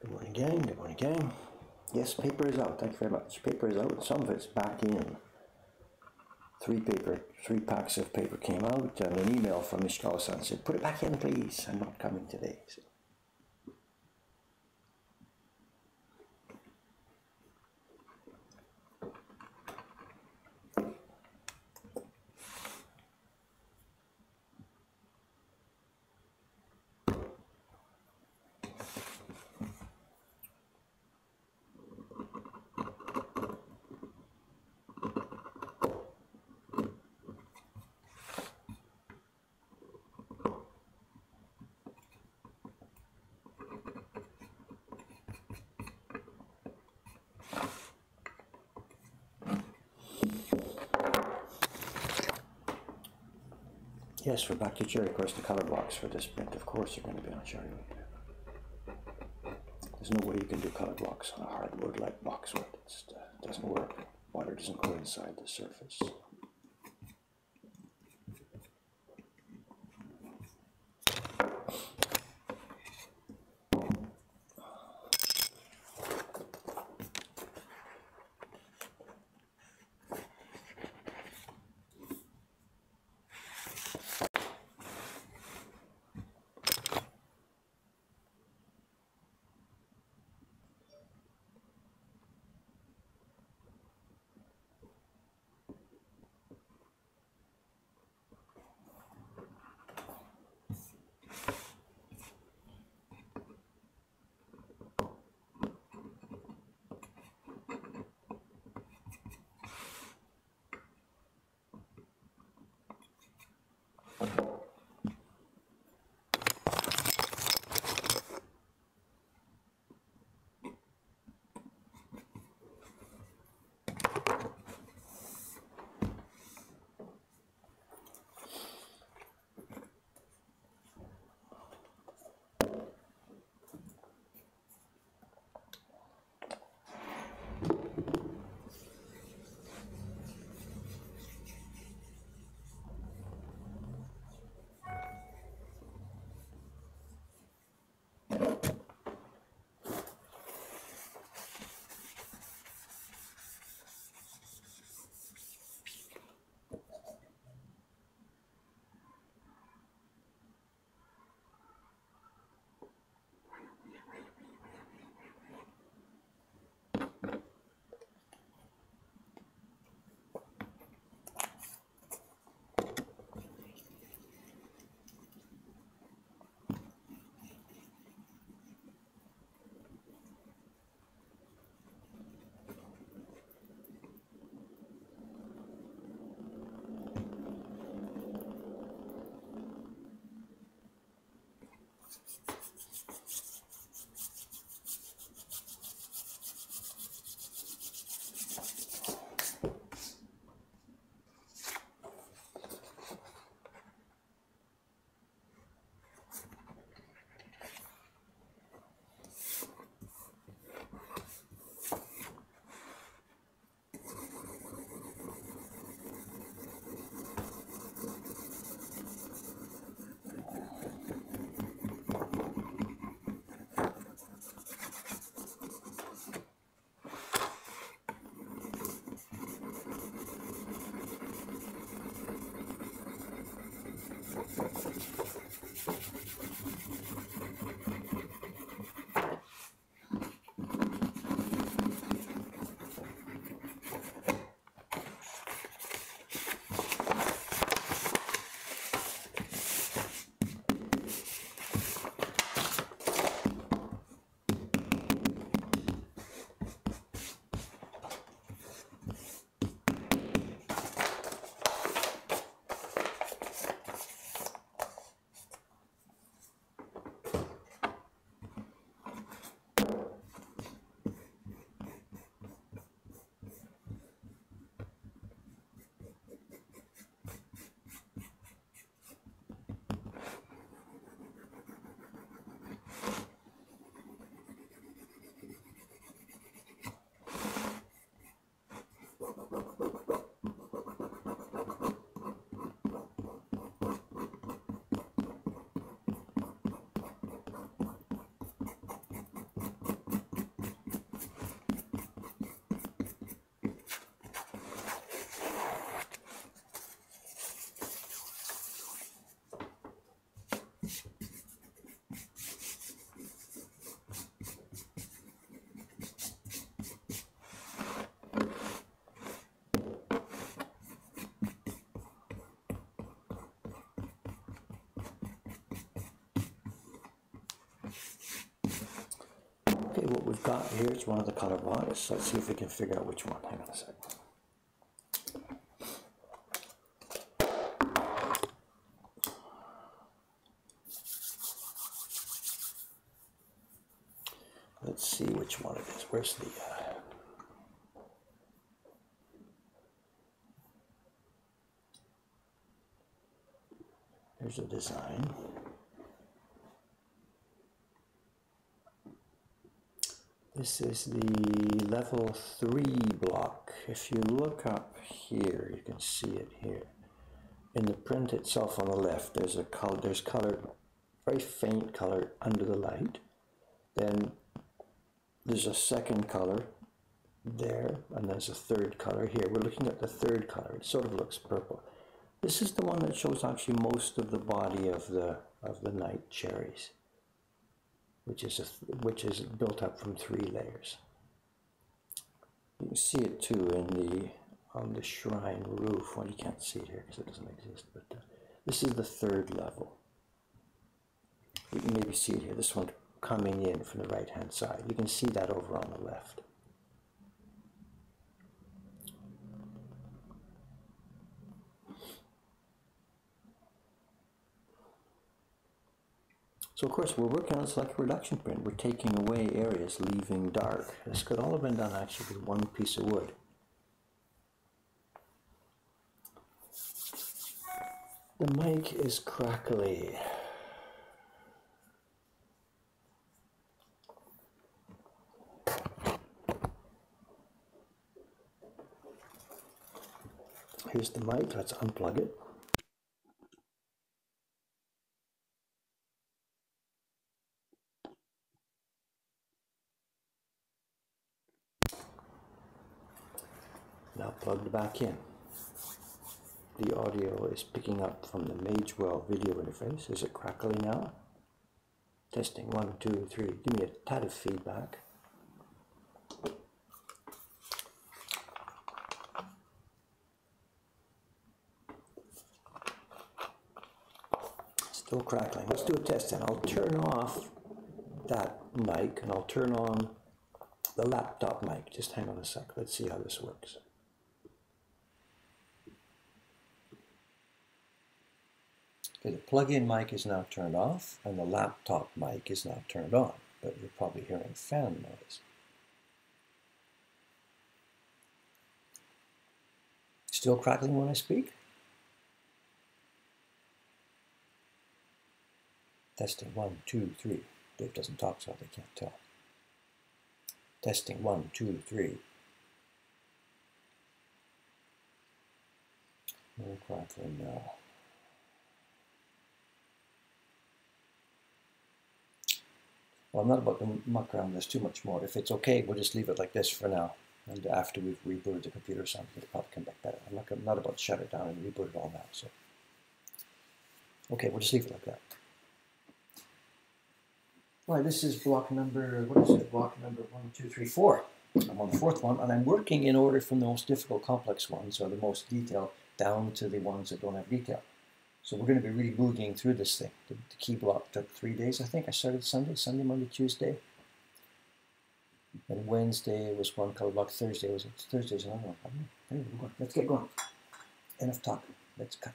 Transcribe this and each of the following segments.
Good morning, gang. Good morning, gang. Yes, paper is out. Thank you very much. Paper is out. Some of it's back in. Three paper, three packs of paper came out, and an email from Ishikawa-san said, "Put it back in, please. I'm not coming today." So, Yes, for back to Cherry, of course, the color blocks for this print, of course, are going to be on Cherry. wood. There's no way you can do color blocks on a hardwood like boxwood. It uh, doesn't work. Water doesn't go inside the surface. ちょっと待って。What we've got here is one of the color blocks. Let's see if we can figure out which one. Hang on a sec. Let's see which one it is. Where's the... Uh... Here's a design. This is the level 3 block. If you look up here, you can see it here. In the print itself on the left, there's a color, there's color, very faint color under the light. Then there's a second color there, and there's a third color here. We're looking at the third color. It sort of looks purple. This is the one that shows actually most of the body of the of the night cherries, which is a, which is built up from three layers. You can see it too in the on the shrine roof. Well, you can't see it here because it doesn't exist, but uh, this is the third level. You can maybe see it here. This one coming in from the right hand side. You can see that over on the left. So of course we're working on select reduction print. We're taking away areas, leaving dark. This could all have been done actually with one piece of wood. The mic is crackly. Here's the mic, let's unplug it. Now plugged back in. The audio is picking up from the Magewell video interface. Is it crackling now? Testing one, two, three. Give me a tad of feedback. Still crackling. Let's do a test then. I'll turn off that mic and I'll turn on the laptop mic. Just hang on a sec. Let's see how this works. Okay, the plug-in mic is now turned off and the laptop mic is now turned on, but you're probably hearing fan noise. Still crackling when I speak? Testing one, two, three. Dave doesn't talk so they can't tell. Testing one, two, three. No crackling now. Well, I'm not about to muck around this too much more. If it's okay, we'll just leave it like this for now. And after we've rebooted the computer something, it'll probably come back better. I'm not, I'm not about to shut it down and reboot it all now. So, okay, we'll just leave it like that. Right, this is block number, what is it? Block number one, two, three, four. I'm on the fourth one, and I'm working in order from the most difficult complex ones, or the most detailed, down to the ones that don't have detail. So we're going to be really boogieing through this thing. The, the, key block took three days, I think. I started Sunday, Sunday, Monday, Tuesday. And Wednesday was one color block. Thursday was Thursday's another one. Anyway, let's get going. Enough talk. Let's cut.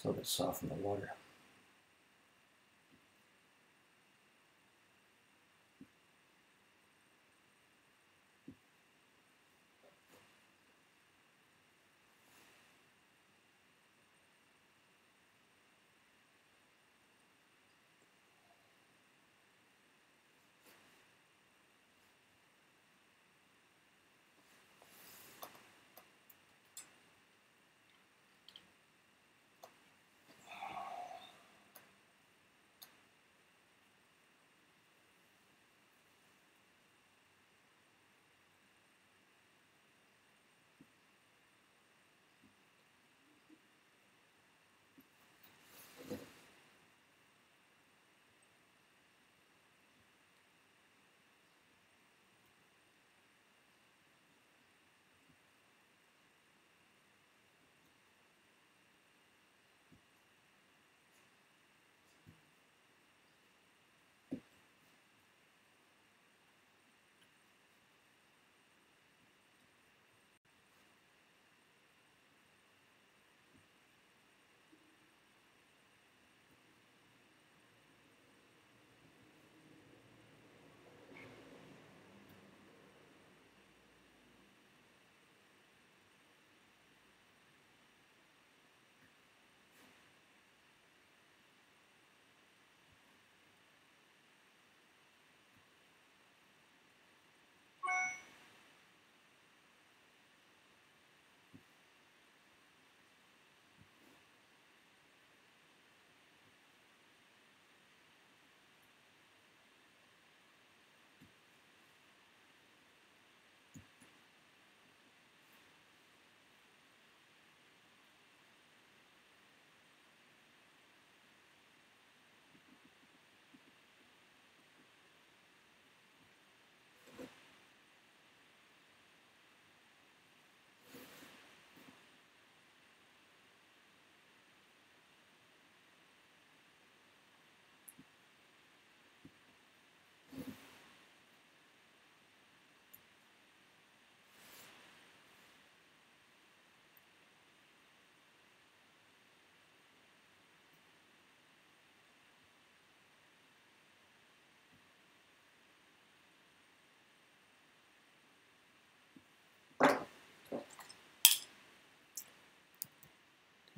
So that soften the water.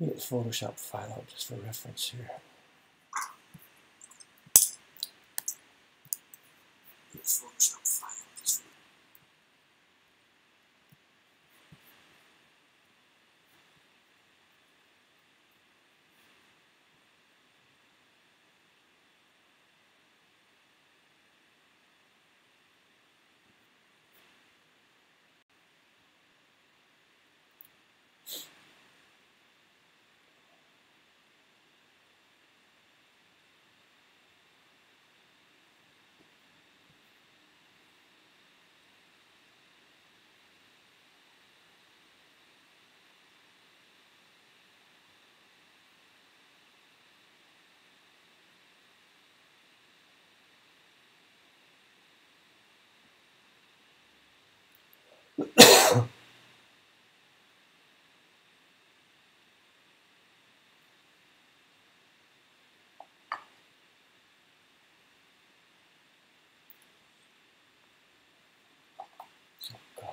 Photoshop file out just for reference here. Photoshop file. So God.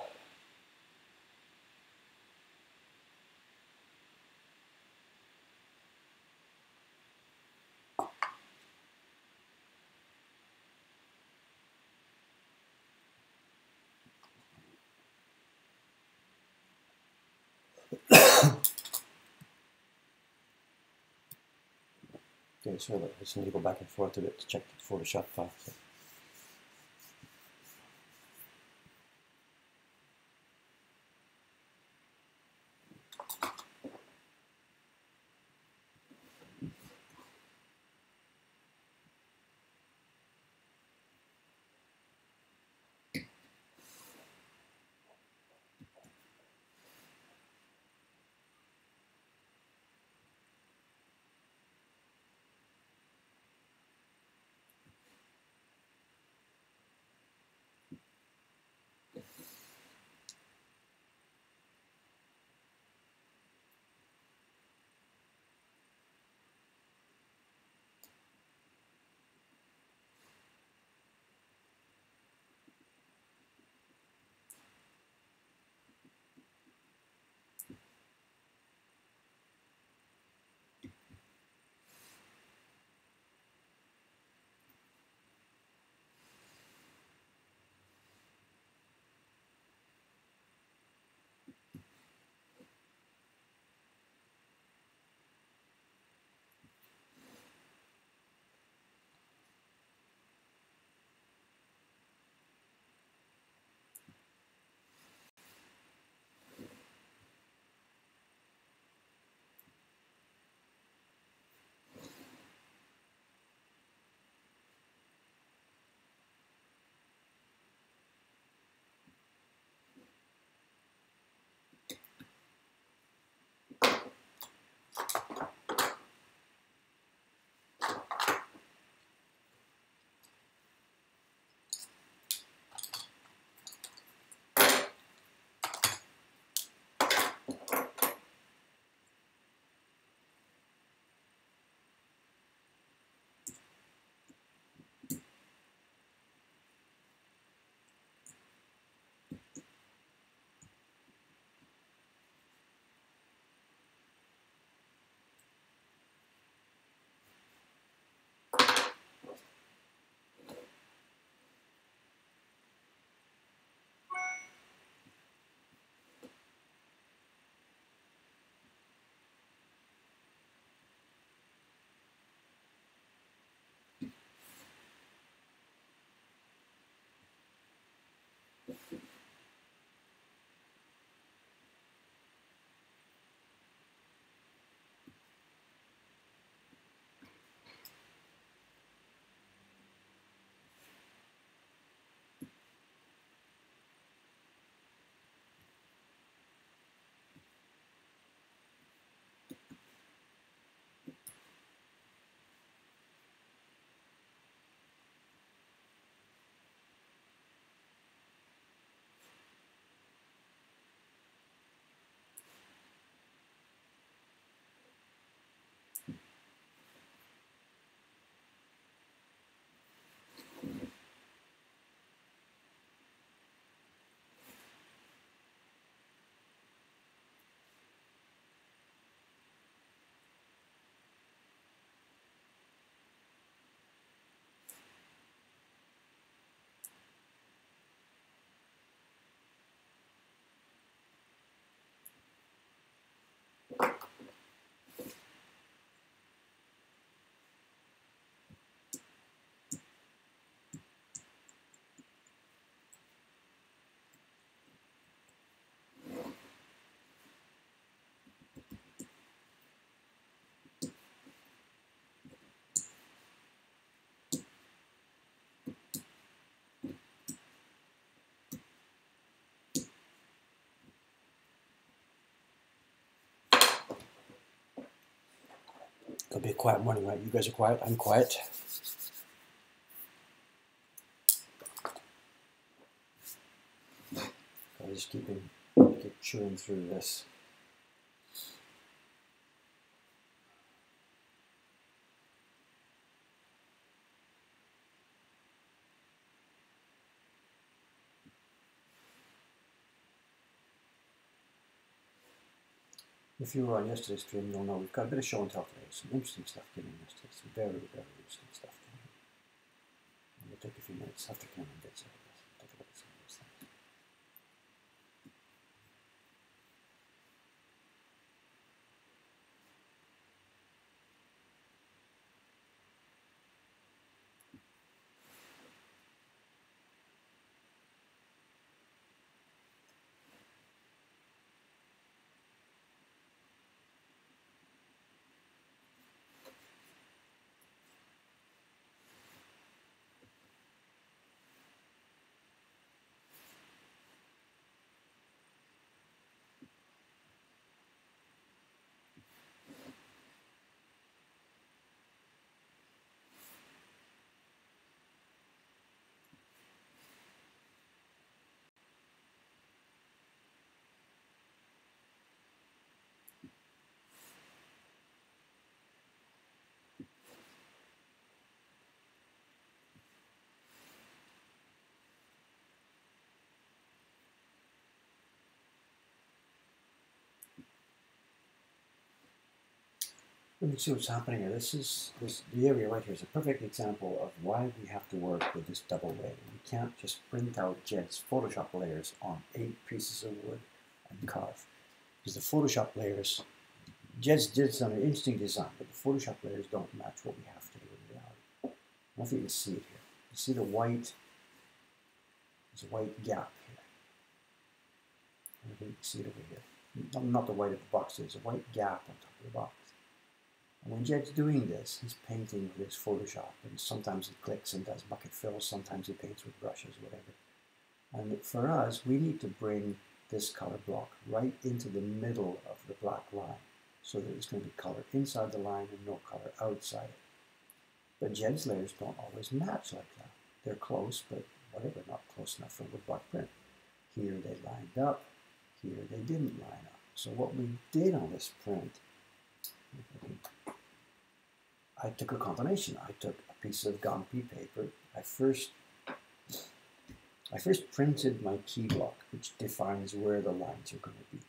Okay, so I just need to go back and forth a bit to check the Photoshop file. It'll be a quiet morning, right? You guys are quiet. I'm quiet. I'm just keeping keep chewing through this. If you were on yesterday's stream, you'll know we've got a bit of show and tell today. Some interesting stuff came in yesterday. Some very, very interesting stuff came in. We'll take a few minutes after Cameron gets out Let me see what's happening here. This is this the area right here is a perfect example of why we have to work with this double layer. We can't just print out Jed's Photoshop layers on eight pieces of wood and carve. Because the Photoshop layers, Jed's did some interesting design, but the Photoshop layers don't match what we have to do in reality. I don't you can see it here. You see the white, there's a white gap here. I know you can see it over here. Not, not the white of the box, there's a white gap on top of the box. And when Jed's doing this, he's painting with his Photoshop, and sometimes he clicks and does bucket fills, sometimes he paints with brushes, whatever. And for us, we need to bring this color block right into the middle of the black line, so that it's going to be color inside the line and no color outside it. But Jed's layers don't always match like that. They're close, but whatever, not close enough for woodblock print. Here they lined up, here they didn't line up. So what we did on this print, I took a combination. I took a piece of Gampi paper. I first I first printed my key block, which defines where the lines are going to be.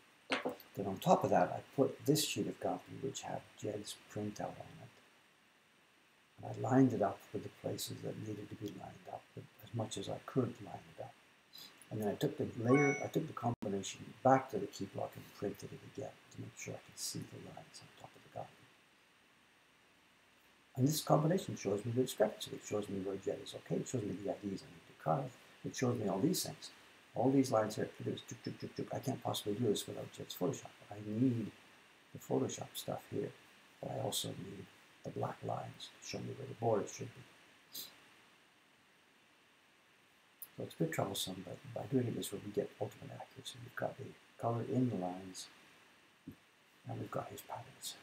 Then on top of that, I put this sheet of Gampi, which had Jed's printout on it. And I lined it up with the places that needed to be lined up, as much as I could line it up. And then I took the layer, I took the combination back to the key block and printed it again to make sure I could see the lines on top. And this combination shows me the discrepancy. It shows me where Jed is okay. It shows me the IDs I need to carve. It shows me all these things. All these lines here. I can't possibly do this without Jed's Photoshop. I need the Photoshop stuff here, but I also need the black lines to show me where the borders should be. So it's a bit troublesome, but by doing it this way, we get ultimate accuracy. We've got the color in the lines, and we've got his patterns.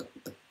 you.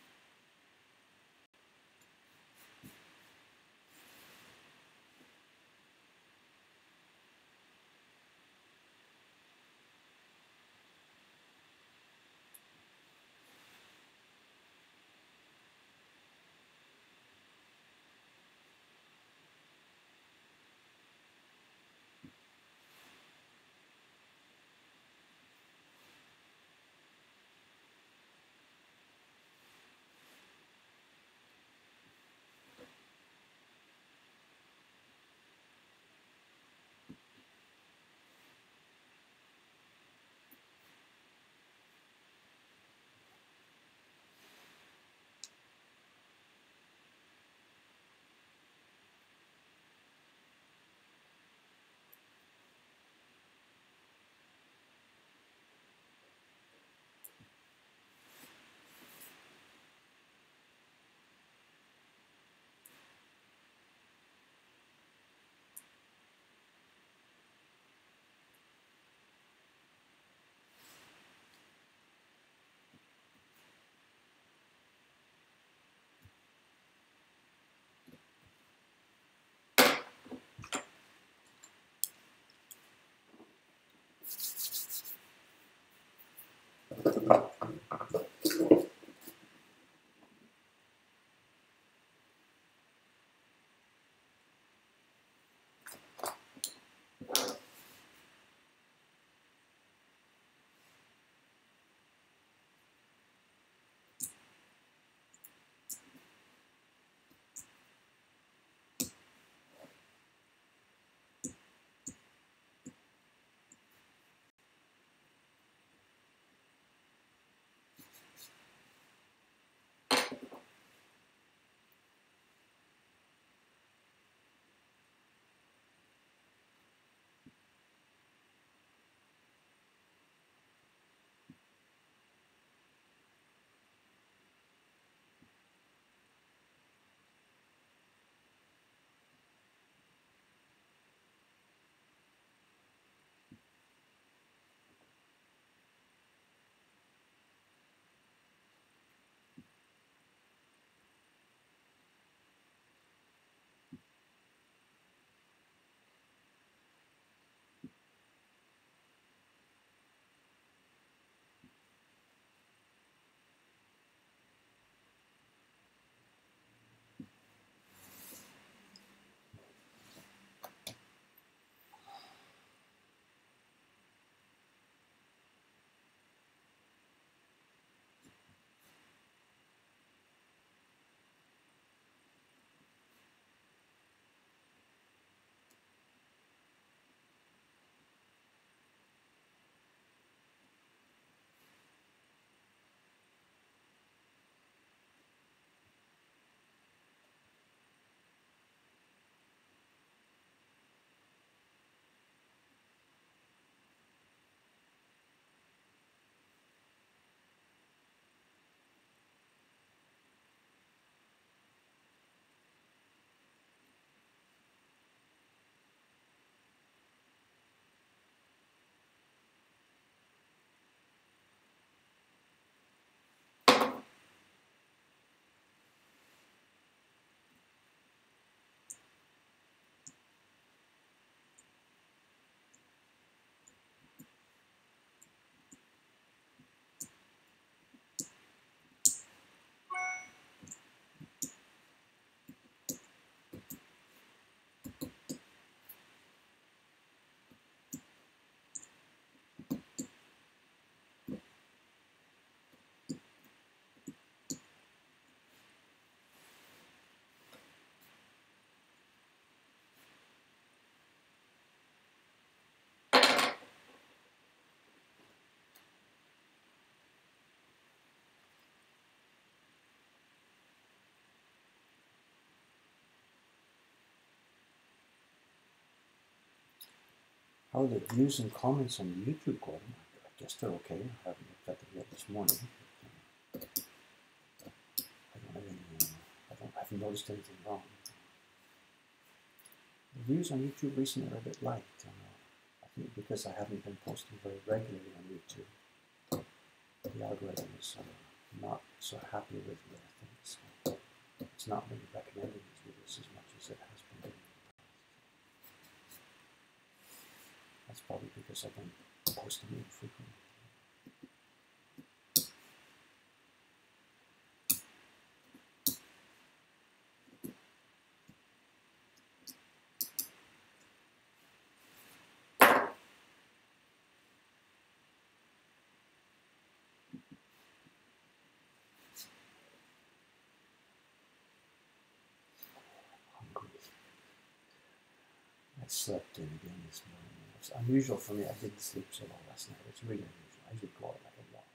How the views and comments on YouTube going? I guess they're okay. I haven't looked at them yet this morning. I don't have any, uh, I don't I haven't noticed anything wrong. The views on YouTube recently are a bit light. Uh, I think because I haven't been posting very regularly on YouTube. The algorithm is uh, not so happy with where things go. It's not really recommending these videos as much as it has been doing in the past. That's probably because I've been posting infrequently. hungry. I slept in again this morning. It was unusual for me. I didn't sleep so well last night. It's really unusual. I usually go out like a log.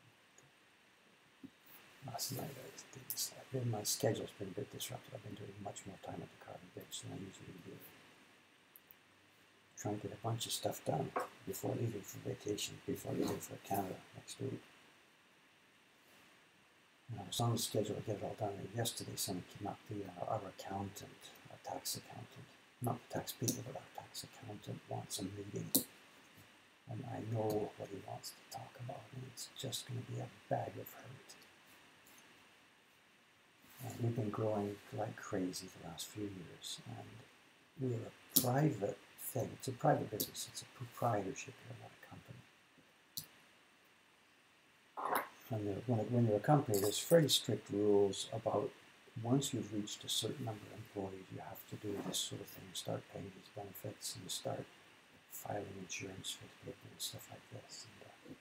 Last night I didn't sleep. Then my schedule's been a bit disrupted. I've been doing much more time at the Carbon Bench than I usually do. Trying to get a bunch of stuff done before leaving for vacation, before leaving for Canada next week. And I was on the schedule to get it all done. And yesterday, someone came up, the uh, our accountant, our tax accountant, not tax people, but our tax accountant wants a meeting. And I know what he wants to talk about, and it's just going to be a bag of hurt. And we've been growing like crazy the last few years, and we're a private thing. It's a private business. It's a proprietorship here, not a company. And when, when you're a company, there's very strict rules about once you've reached a certain number of employees, you have to do this sort of thing, start paying these benefits, and start filing insurance for the people and stuff like this. And, uh,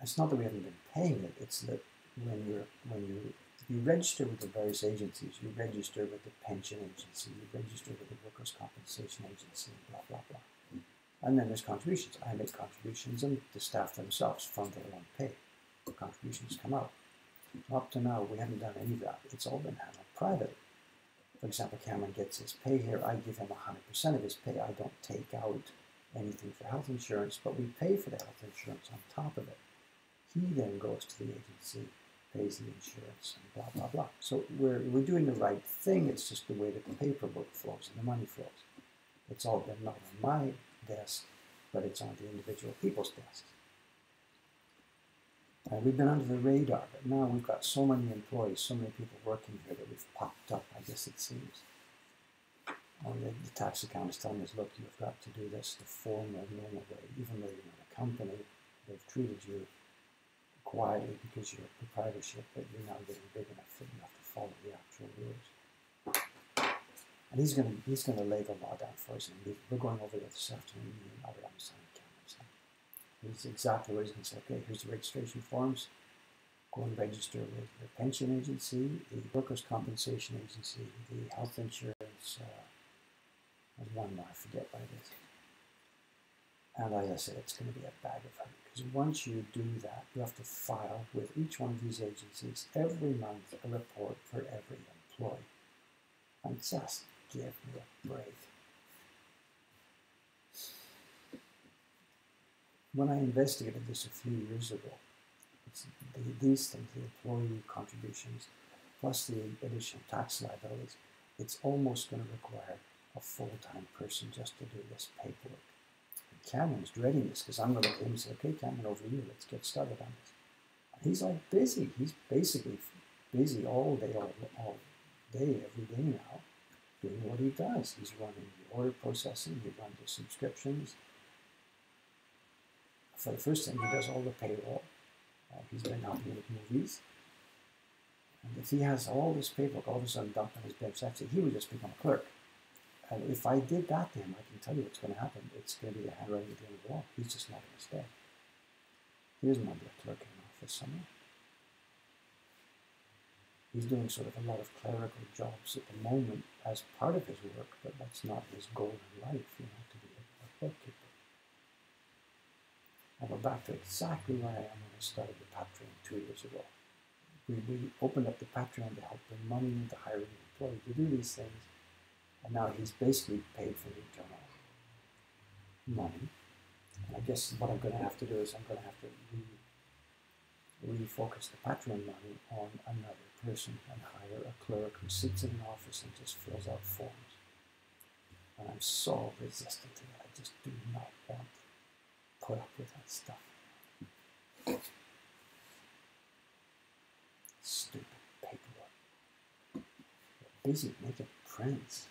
it's not that we haven't been paying it; it's that when you're when you you register with the various agencies, you register with the pension agency, you register with the workers' compensation agency, blah blah blah. And then there's contributions. I make contributions, and the staff themselves fund their own pay. The Contributions come out. Up to now, we haven't done any of that. It's all been handled privately. For example, Cameron gets his pay here. I give him 100% of his pay. I don't take out anything for health insurance, but we pay for the health insurance on top of it. He then goes to the agency, pays the insurance, and blah, blah, blah. So we're, we're doing the right thing. It's just the way that the paperwork flows and the money flows. It's all been not on my desk, but it's on the individual people's desks. Uh, we've been under the radar, but now we've got so many employees, so many people working here that we've popped up, I guess it seems. And the, the tax account is telling us, look, you've got to do this the formal, normal way, even though you're not a company. They've treated you quietly because you're a proprietorship, but you're now getting big enough that you have to follow the actual rules. And he's going to he's going to lay the law down for us, and we- we're going over there this afternoon. And Cameron's He's exactly what he's going to say. Okay, here's the registration forms. Go and register with the pension agency, the workers' compensation agency, the health insurance. Uh, there's one more, I forget what it is. And like I said, it's going to be a bag of honey because once you do that, you have to file with each one of these agencies every month a report for every employee. And just give me a break. When I investigated this a few years ago, the, these things, the employee contributions, plus the additional tax liabilities, it's almost going to require a full-time person just to do this paperwork. And Cameron's dreading this because I'm going to come and say, okay, Cameron, over here, let's get started on this. And he's like busy. He's basically busy all day, all, all day, every day now, doing what he does. He's running the order processing, he runs the subscriptions. For the first thing, he does all the payroll. Uh, he's been helping with movies. And if he has all this paperwork all of a sudden dumped on his bench. He would just become a clerk. And if I did that to him, I can tell you what's going to happen. It's going to be the handwriting at the end of the wall. He's just not going to stay. He doesn't want to be a clerk in an office somewhere. He's doing sort of a lot of clerical jobs at the moment as part of his work, but that's not his goal in life, you know, to be a, a bookkeeper. Go back to exactly where I am when I started the Patreon two years ago. We, we opened up the Patreon to help bring money into hiring an employee to do these things, and now he's basically paid for the internal money. And I guess what I'm going to have to do is I'm going to have to re, refocus the Patreon money on another person and hire a clerk who sits in an office and just fills out forms. And I'm so resistant to that. I just do not want caught up with that stuff. Stupid paperwork. They're busy making friends.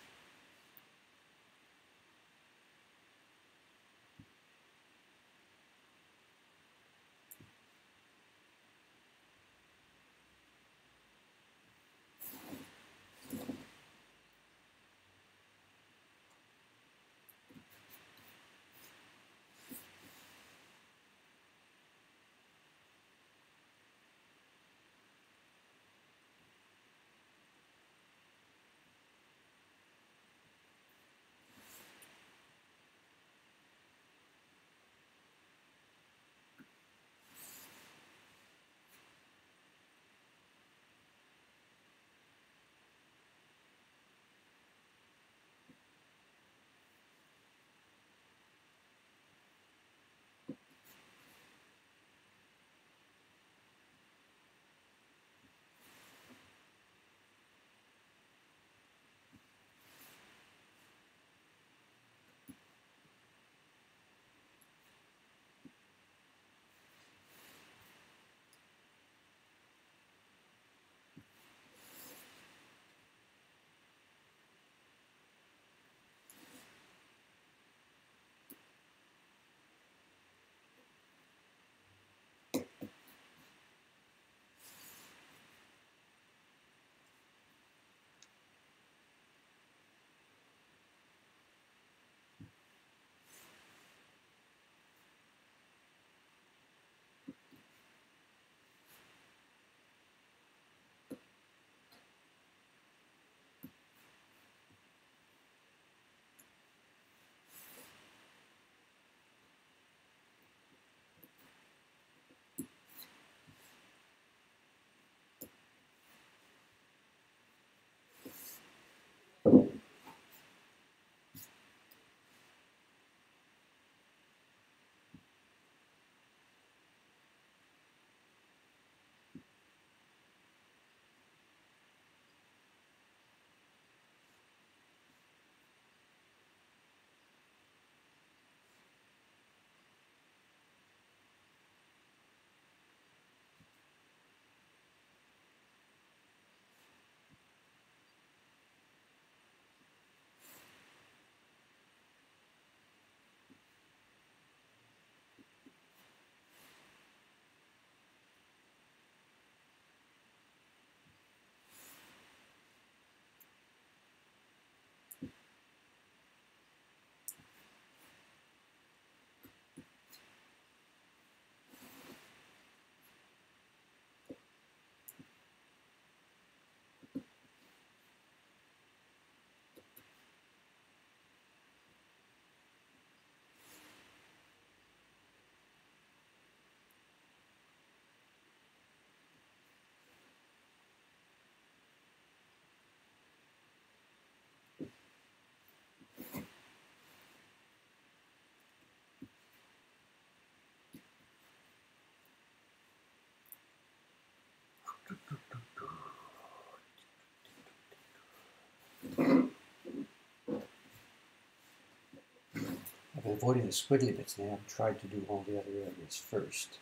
Avoiding the squiggly bits now. I've tried to do all the other areas first.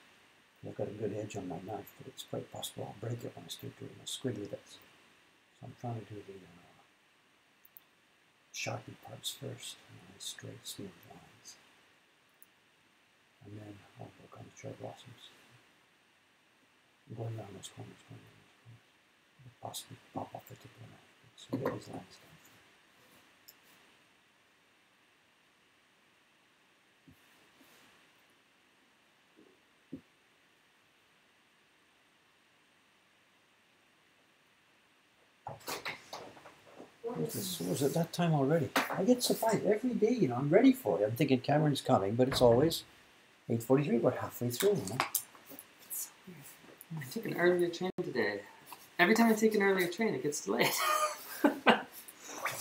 I've got a good edge on my knife, but it's quite possible I'll break it when I start doing the squiggly bits. So I'm trying to do the uh, sharpie parts first, and then straight, smooth lines. And then I'll work on the cherry blossoms. I'm going around those corners, going around those corners. Possibly pop off the tip of the knife. So get these lines done. This was at that time already. I get surprised every day, you know. I'm ready for it. I'm thinking Cameron's coming, but it's always 8:43. We're halfway through, you know. It's so weird. I took an earlier train today. Every time I take an earlier train, it gets delayed. I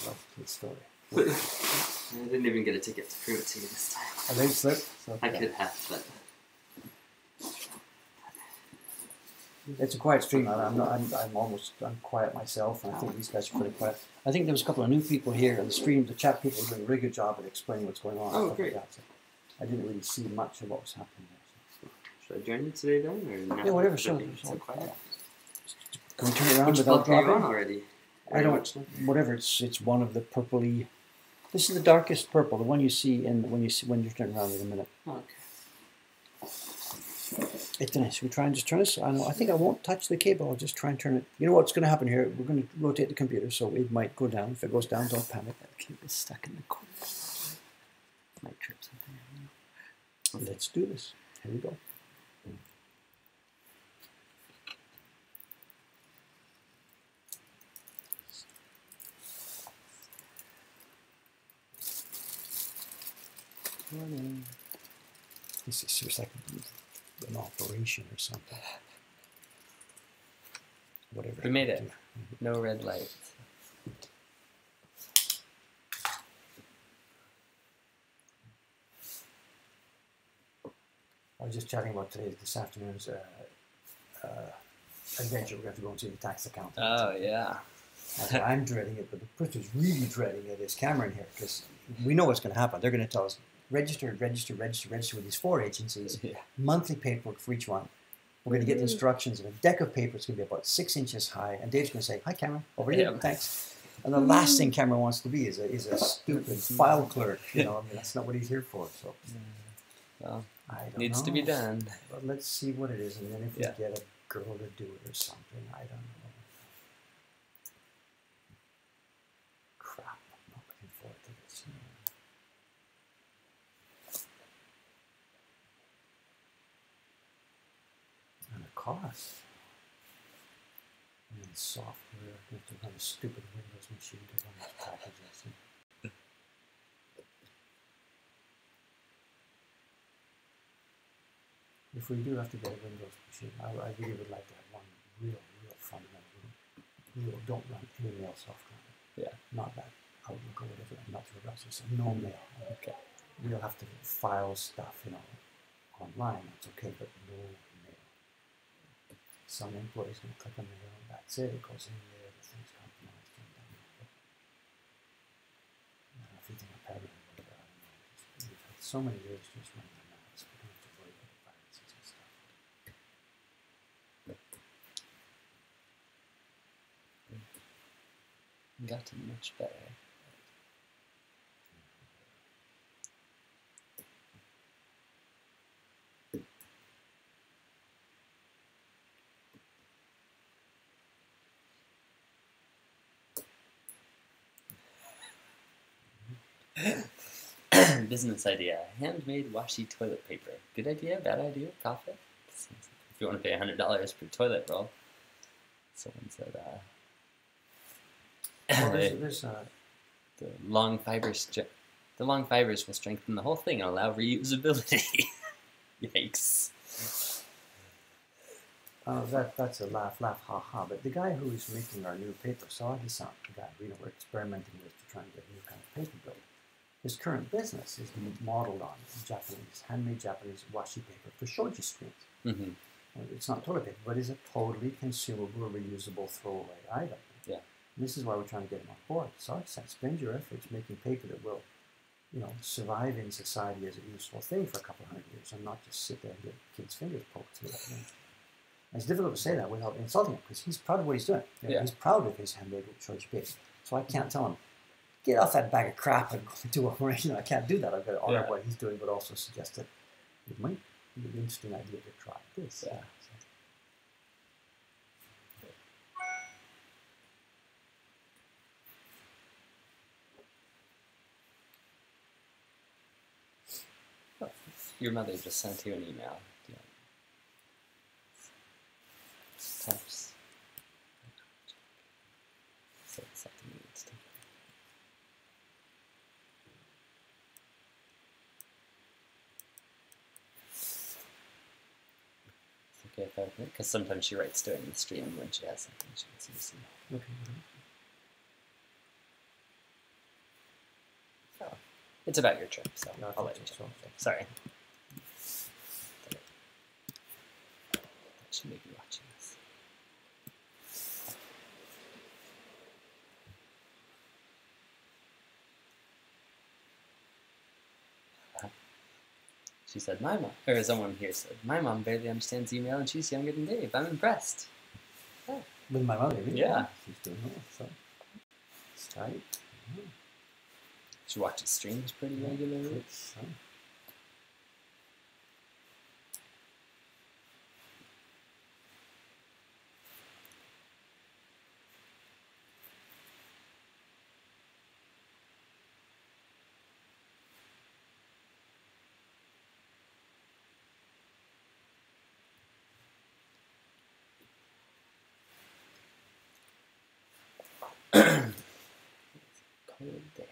love the story. I didn't even get a ticket to prove it to you this time. A late slip. So I could have, but It's a quiet stream. I'm not. I'm, I'm almost. I'm quiet myself, and I think oh. these guys are pretty quiet. I think there was a couple of new people here, and the stream, the chat people are doing a really good job at explaining what's going on. Oh, great. Like. So I didn't really see much of what was happening there. should I join you today then, or not? Yeah, whatever, sure. So quiet. Can we turn it around Which without you on already? I don't. Whatever. It's it's one of the purpley. This is the darkest purple, the one you see in when you see when you turn around in a minute. Okay. It's nice. We try and just turn this. I know. I think I won't touch the cable. I'll just try and turn it. You know what's going to happen here? We're going to rotate the computer, so it might go down. If it goes down, don't panic. That cable's stuck in the corner. Might trip something. I don't know. Let's do this. Here we go. Morning. This is just like an operation or something. Whatever. We made it. No red light. I was just chatting about today, this afternoon's uh, uh, adventure. We're going to go and see the tax accountant. Oh yeah. I'm dreading it, but the person who's really dreading it is Cameron here because we know what's going to happen. They're going to tell us register, register, register, register with these four agencies, Yeah. monthly paperwork for each one. We're going to get mm-hmm. instructions in a deck of paper. It's going to be about six inches high, and Dave's going to say, "Hi, Cameron, over here, Yeah. thanks." And the last thing Cameron wants to be is a, is a stupid mm-hmm. file clerk. You know, I mean, that's not what he's here for. So mm-hmm. Well, I don't needs know. to be done. But let's see what it is, and then if we get a girl to do it or something, I don't know. Crap, I'm not looking forward to this. And the cost. And then software, you have to run a stupid Windows machine to run these packages. And If we do have to get a Windows machine, I, I really would like to have one real, real fundamental, real, don't run any mail software. Yeah. Not that Outlook or whatever, not through a browser, so no mail. Okay. We'll have to file stuff, you know, online, that's okay, but no. Some employee's gonna click on mail, and that's it, it goes in there, the thing's compromised, know if you think know. Just- We've had so many years just running maps, we don't have to worry about viruses and stuff. Gotten much better. Business idea: handmade washi toilet paper. Good idea? Bad idea? Profit? If you want to pay hundred dollars per toilet roll, someone said. Uh, Well, there's, there's, uh, the long fibers, the long fibers will strengthen the whole thing and allow reusability. Yikes! Uh, that that's a laugh, laugh, ha ha. But the guy who's making our new paper, Sawagi san, the guy we were experimenting with to try and get a new kind of paper built. His current business is modeled on Japanese, handmade Japanese washi paper for shoji screens. hmm Uh, It's not toilet paper, but it's a totally consumable, reusable, throwaway item. Yeah. This is why we're trying to get him on board. Sawagi san, spend your efforts making paper that will, you know, survive in society as a useful thing for a couple hundred years, and not just sit there and get kids' fingers poked through it. And it's difficult to say that without insulting him because he's proud of what he's doing. You know, Yeah. He's proud of his handmade shoji paper. So I can't tell him, get off that bag of crap and go do a you know, I can't do that. I've got to honor Yeah. what he's doing, but also suggest that it might be an interesting idea to try this. Yeah. So- Your mother just sent you an email. Yeah. Types. Said something needs to. It's okay if I because sometimes she writes during the stream when she has something she wants to see. Okay. So oh, it's about your trip, so I I'll let you know. Sorry. She may be watching this. She said, "My mom," or someone here said, "My mom barely understands email, and she's younger than Dave. I'm impressed." With my mother, really? Yeah. She's doing well. So tight. She watches streams pretty regularly. It's, uh, Cold day.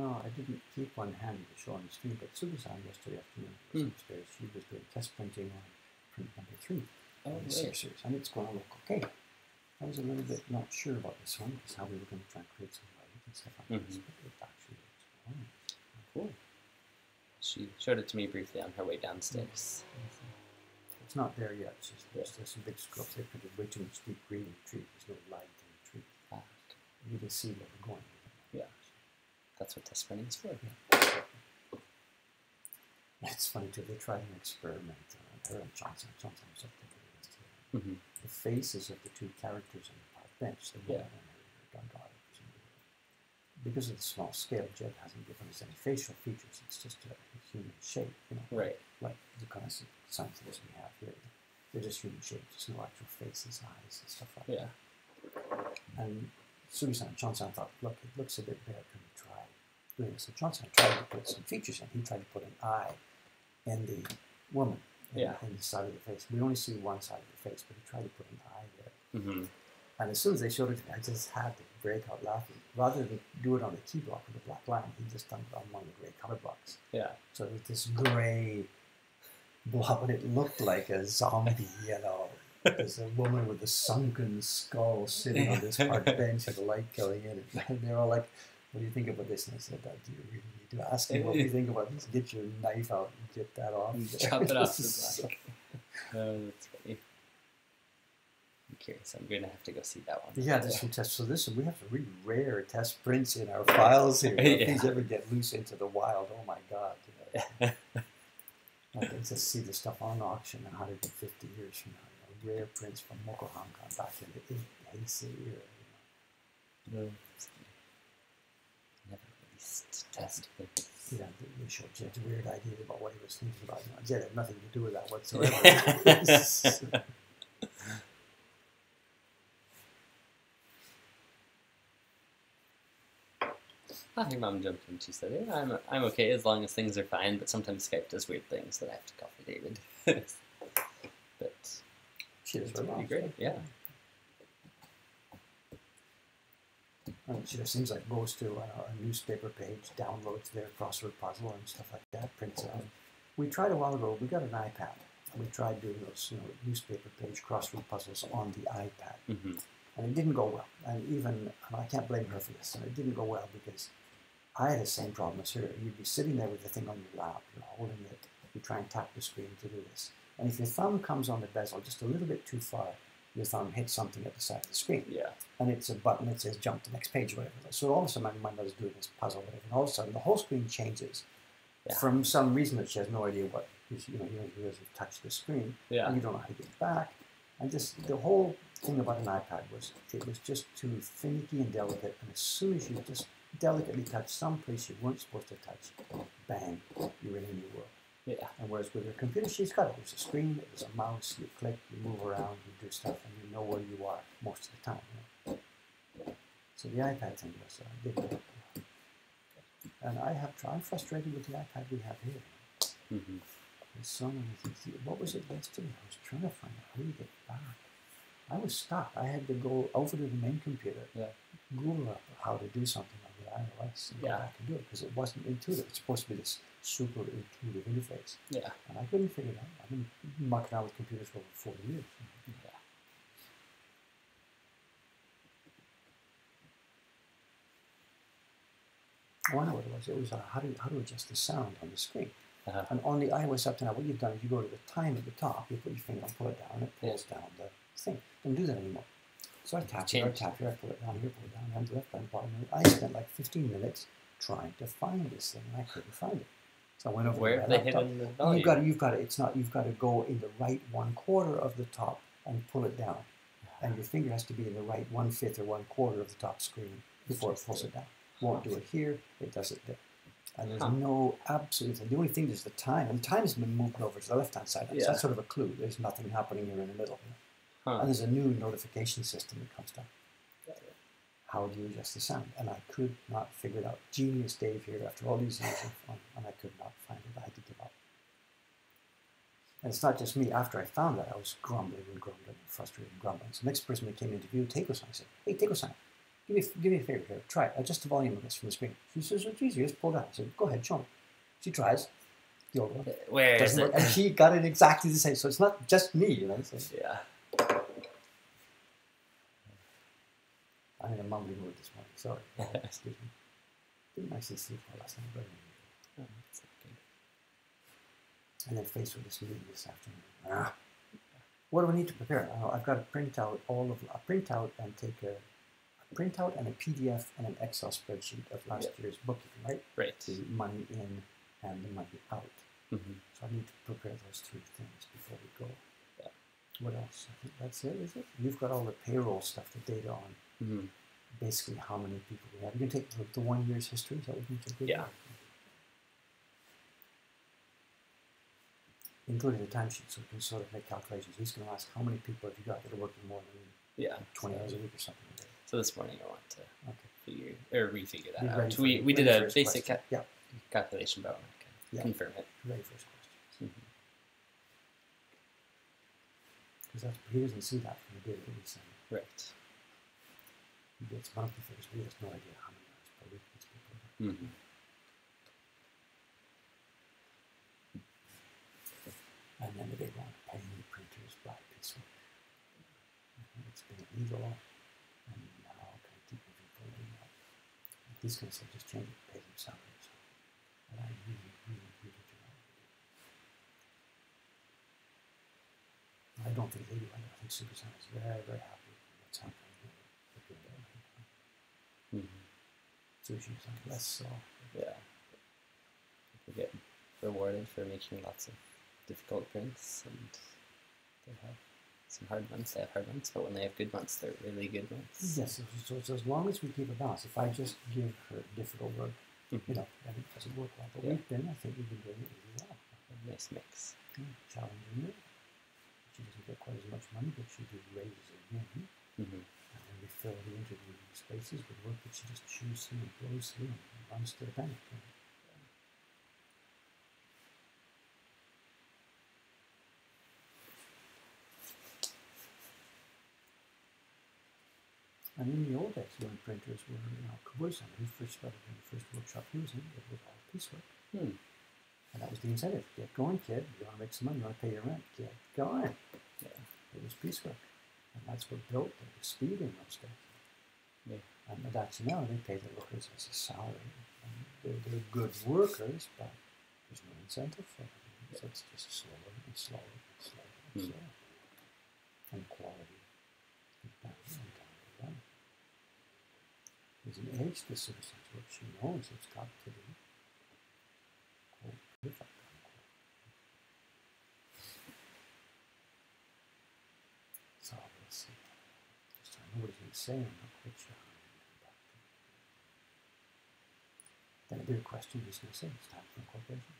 Oh, I didn't keep one handy to show on the screen, but Susan yesterday afternoon was Hmm. upstairs. She was doing test printing on print number three Oh, of the really? series, and it's going to look okay. I was a little bit not sure about this one because how we were going to try and create some light and stuff like this, Mhm. but it actually looks fine. Cool. She showed it to me briefly on her way downstairs. It's not there yet. It's just, Yeah. there's, some big scrubs. They printed way too much deep green in the tree. There's no light in the tree. Ah, You can see where we're going. Yeah. That's what test printing is for. It's funny too. They tried an experiment. Uh, her and Johnson. Up there. with. Mm-hmm. the faces of the two characters on the park bench, the Yeah. and her, her daughter. Because of the small scale, Jed hasn't given us any facial features. It's just a, human shape, you know, Right. like the kind of sign things we have here. They're just human shapes. There's no actual faces, eyes, and stuff like Yeah. that. And Susan Johnson thought, look, it looks a bit better. Doing? So Johnson tried to put some features in. He tried to put an eye in the woman in, Yeah. in the side of the face. We only see one side of the face, but he tried to put an eye there. Mm-hmm. And as soon as they showed it to me, I just had to break out laughing. Rather than do it on the key block with a black line, he just done it on one of the gray color blocks. Yeah. So it was this gray blob, and it looked like a zombie, you know. There's a woman with a sunken skull sitting on this park bench with the light going in. And they're all like, What do you think about this? And I said, "Uh, Do you really need to ask me what we think about this? Get your knife out and get that off. Chop it off This the black. Oh, that's funny. I'm curious. I'm going to have to go see that one. Yeah, there's some tests. So this we have some really rare test prints in our files here. If Yeah. these ever get loose into the wild, oh my god! You know, I can just see the stuff on auction 150 years from now. You know, rare prints from Mokuhankan back in the eight- Heisei era. You No. Never released test prints. Yeah, they showed Jed's weird ideas about what he was thinking about. You know, Jed had nothing to do with that whatsoever. I think mom jumped in. She said, "Yeah, I'm I'm okay as long as things are fine, but sometimes Skype does weird things that I have to call for David." but she it's right pretty great. Yeah. And she just seems like goes to uh, a newspaper page, downloads their crossword puzzle and stuff like that, prints it out. We tried a while ago. We got an iPad. And we tried doing those, you know, newspaper page crossword puzzles on the iPad, hmm and it didn't go well. And even and I can't blame her for this. And it didn't go well because I had the same problem as her. You'd be sitting there with the thing on your lap, you're holding it. You try and tap the screen to do this, and if your thumb comes on the bezel just a little bit too far, your thumb hits something at the side of the screen Yeah. and it's a button that says jump to next page, whatever. So all of a sudden, my mind was doing this puzzle, whatever, and all of a sudden, the whole screen changes Yeah. from some reason that she has no idea what. because, You know, you don't touched the screen, Yeah. and you don't know how to get back. And just the whole thing about an iPad was it was just too finicky and delicate. And as soon as you just delicately touch some place you weren't supposed to touch, bang, you're in a new world. Yeah. And whereas with her computer, she's got it. There's a screen, there's a mouse, you click, you move around, you do stuff, and you know where you are most of the time. You know? So the iPad thing was uh, didn't work. And I have, I'm frustrated with the iPad we have here. hmm There's so many things. What was it yesterday? I was trying to find out how to get back. I was stuck. I had to go over to the main computer, Yeah. Google up how to do something on the iOS, and Yeah. go back and do it because it wasn't intuitive. It's supposed to be this super intuitive interface, Yeah. and I couldn't figure it out. I've been mucking around with computers for over 40 years. Yeah. I know what it was. It was uh, how to how to adjust the sound on the screen. Uh-huh. And on the iOS up to now, what you've done is you go to the time at the top, you put your finger and pull it down, it pulls down the thing. Don't do that anymore. So I tap here, I tap here, I pull it down here, pull it down, the left, down the bottom. I spent like 15 minutes trying to find this thing, and I couldn't find it. So I went over Where my are they laptop. hidden the value? You've got to, you've got to, it's not, you've got to go in the right one quarter of the top and pull it down. And your finger has to be in the right one fifth or one quarter of the top screen before it pulls it down. Won't do it here, it does it there. And there's Huh. no absolute, the only thing is the time. And time has been moved over to the left hand side. So Yeah. that's sort of a clue. There's nothing happening here in the middle. Huh. And there's a new notification system that comes down. How do you adjust the sound? And I could not figure it out. Genius Dave here after all these years and I could not find it. I had to give up. And it's not just me. After I found that, I was grumbling and grumbling and frustrated and grumbling. So the next person that came in to view I said, hey, Take-O-Sign, give me, give me a favor here. Try it. Adjust the volume of this from the screen. She says, it's easy. Just pull down. I said, go ahead, show me. She tries. The old one. Where is it? work. And she got it exactly the same. So it's not just me, you know. So yeah. I'm in a mumbling mood this morning. Sorry. Excuse me. Didn't actually sleep well last night. But. Oh, that's good. and then faced with this meeting this afternoon. Ah. What do I need to prepare? Uh, I've got to print out all of a printout and take a, a print out and a PDF and an Excel spreadsheet of last Yep. year's bookkeeping, right? Right. The money in and the money out. Mm-hmm. So I need to prepare those three things before we go. Yeah. What else? I think that's it, is it? You've got all the payroll stuff, the data on Mm-hmm. basically how many people we have. You can take the, the one year's history. Is that what you? Yeah. Including the timesheet, so we can sort of make calculations. He's going to ask how many people have you got that are working more than Yeah. 20 so, hours a week or something like that. So this morning I want to Okay. figure or refigure that out. We, it. we did a basic ca- Yeah, calculation, but I want to Yeah. confirm it. ready for his questions. Mm-hmm. Because he doesn't see that from the data that we send. Right. He gets monthly figures, but he has no idea how many hours per week these people. Mm-hmm. And then the big one, paying the printers by piecework. It's been illegal, and now can I keep moving forward in that? He's going to say, just change it, pay them salaries. And I really, really, really do not want to. I don't think they do either. I think Superson is very, very happy with what's happening here. They're doing it right now. Mm-hmm. Like less so. Yeah. We get rewarded for making lots of difficult prints, and they have some hard months. They have hard months, but when they have good months, they're really good months. Yes, so, so, so as long as we keep a balance, if I just give her difficult work, Mhm. you know, then it doesn't work well. But Yeah. we've been, I think we've been doing it really well. A nice mix. Mm, challenging it. She doesn't get quite as much money, but she did raises again. Mm-hmm. And then we fill the interview spaces with work that she just chews through and blows through and runs to the bank. And in the old days, when printers were, you know, when he first started in the first workshop he was in, it was all piecework. Hmm. And that was the incentive. Get going, kid. You want to make some money, you want to pay your rent. Get going. Yeah. It was piecework. And that's what built the, speed in those days. Yeah. And that's now they pay the workers as a salary. And they're, they're good workers, but there's no incentive for them. So it's just slower and slower and slower and Hmm. slower. And quality is down and down and down. There's an age to citizens which she knows it's got to be perfect. Unquote. So we'll see. Just I know what he's going to say. I'm not quite sure how I'm going to come back to it. Then a bigger question he's going to say it's time for incorporation.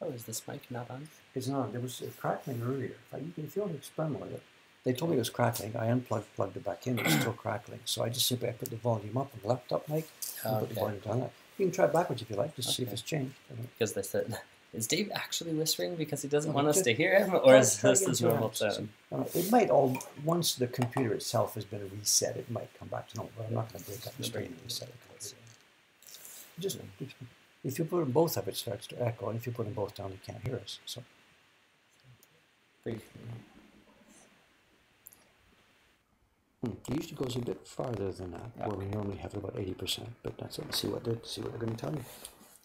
Oh, is this mic not on? It's not. There was a crackling earlier. You can, feel want experiment with it, they told me it was crackling. I unplugged, plugged it back in. It's still crackling. So I just simply I put the volume up on the laptop mic and put the volume down. You can try it backwards if you like, just to see if it's changed. Because they said, is Dave actually whispering because he doesn't Oh, want us to hear him, or is this his normal tone? Uh, it might all once the computer itself has been reset, it might come back to normal. But I'm not going to break up the screen and reset it. Just if you put them both up, it starts to echo, and if you put them both down, you can't hear us. So briefly. Hmm. Hmm, it usually goes a bit farther than that, Yeah. where we normally have about eighty percent. But that's it. See what they see what they're going to tell me.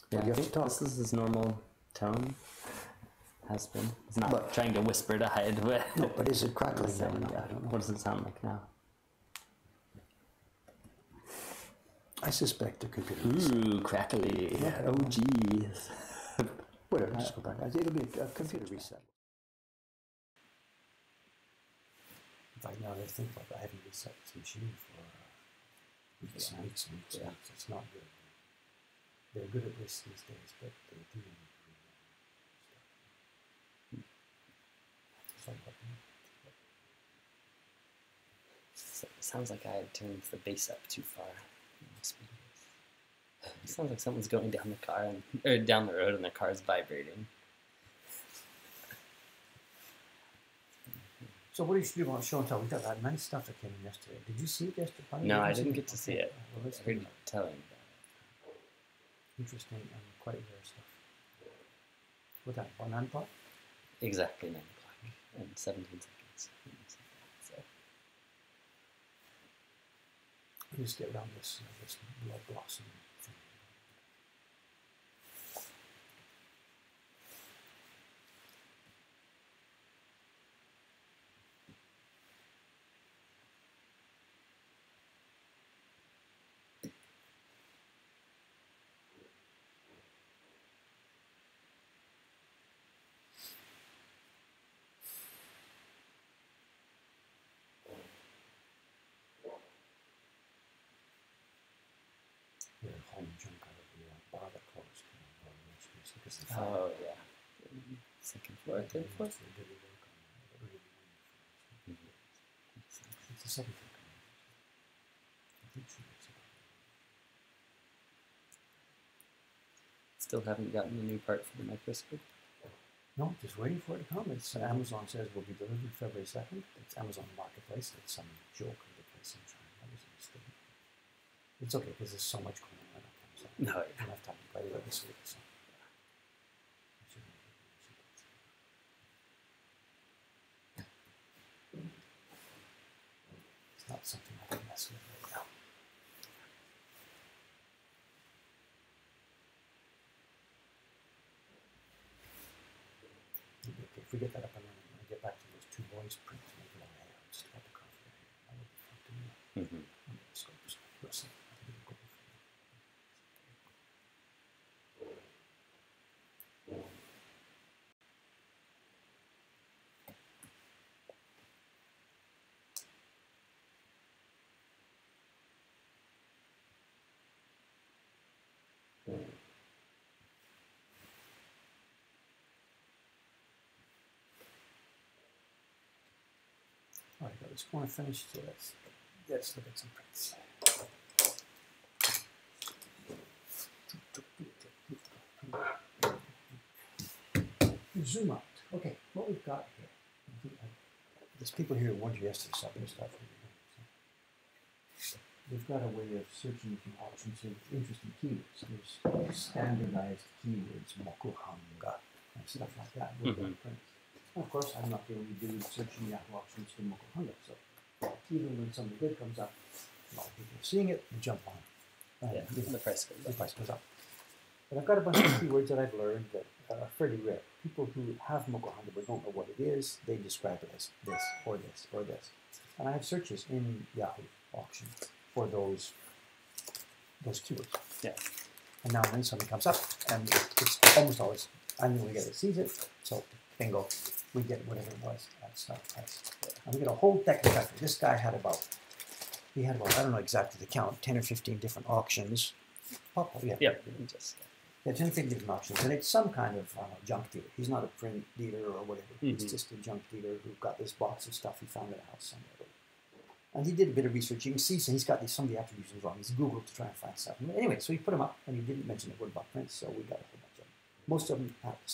What do you I think, this is his normal tone. Has been. He's not But- trying to whisper to hide what. No, but is it crackling now? saying. I don't know. What does it sound like now? I suspect the computer. Ooh, crackly. Yeah. Oh, geez. Whatever. Just uh, go back. It'll be a computer reset. Fact, now I think it, I haven't reset this machine for uh, weeks and weeks and weeks. and Yeah. weeks. It's not good. They're good at this these days, but they do need to stuff. Sorry about that. So- Sounds like I turned the bass up too far. the. It sounds like someone's going down the car and or down the road and their car's vibrating. So what did you do about show and tell? We got that nice stuff that came in yesterday. Did you see it yesterday? No, I didn't get to see it. Well, let's I heard you telling about Interesting and quite rare stuff. What time? About nine o'clock? Exactly nine o'clock and seventeen seconds. So Let just get around this uh, this blood blossom thing. They're junk out of the uh, bar that closed. You know, fire- Oh yeah. Second floor, third floor. They did work on that. Mhm. It's the second floor. I think she Still haven't gotten the new part for the microscope. No, just waiting for it to come. It's uh, Amazon says will be delivered February second. It's Amazon Marketplace. It's some joke of the place in China. That was a mistake. It's okay because there's so much going on. No, I don't have time to play with it this week. So. I should- I should- It's not something I can mess with right now. Okay, if we get that up and running, I get back to those two boys prints, make it all hair, just the coffee. That would be fun to do. Mm-hmm. I'm gonna just go just wrestle. I think it'll go for me. Right, let's go finish. So let's let's look at some prints. Zoom out. Okay, what we've got here. I think I- There's people here who wonder yesterday so I'm going to start from the beginning. So. We've got a way of searching using options with interesting keywords. There's standardized keywords, mokuhanga, and stuff like that. with Mhm. And of course, I'm not the only dude searching Yahoo options for mokuhanga. So even when something good comes up, a lot of people are seeing it and jump on it. And Yeah, the- the price goes the up. price goes up. But I've got a bunch of keywords that I've learned that are fairly rare. People who have Mokuhanga but don't know what it is, they describe it as this or this or this. And I have searches in Yahoo auction for those those keywords. Yeah. And now and then something comes up, and it's almost always I'm the only guy that sees it. So bingo, we get whatever it was at start price. And we get a whole deck of factory. This guy had about he had about I don't know exactly the count, ten or fifteen different auctions. Oh, yeah. Yeah, just Yeah, 10 15 different options. And it's some kind of uh, junk dealer. He's not a print dealer or whatever. He's Mhm. just a junk dealer who got this box of stuff he found at a house somewhere. And he did a bit of research. You can see so he's got these, some of the attributions wrong. He's Googled to try and find stuff. Anyway, so he put them up and he didn't mention a word about prints, so we got a whole bunch of them. Most of them at the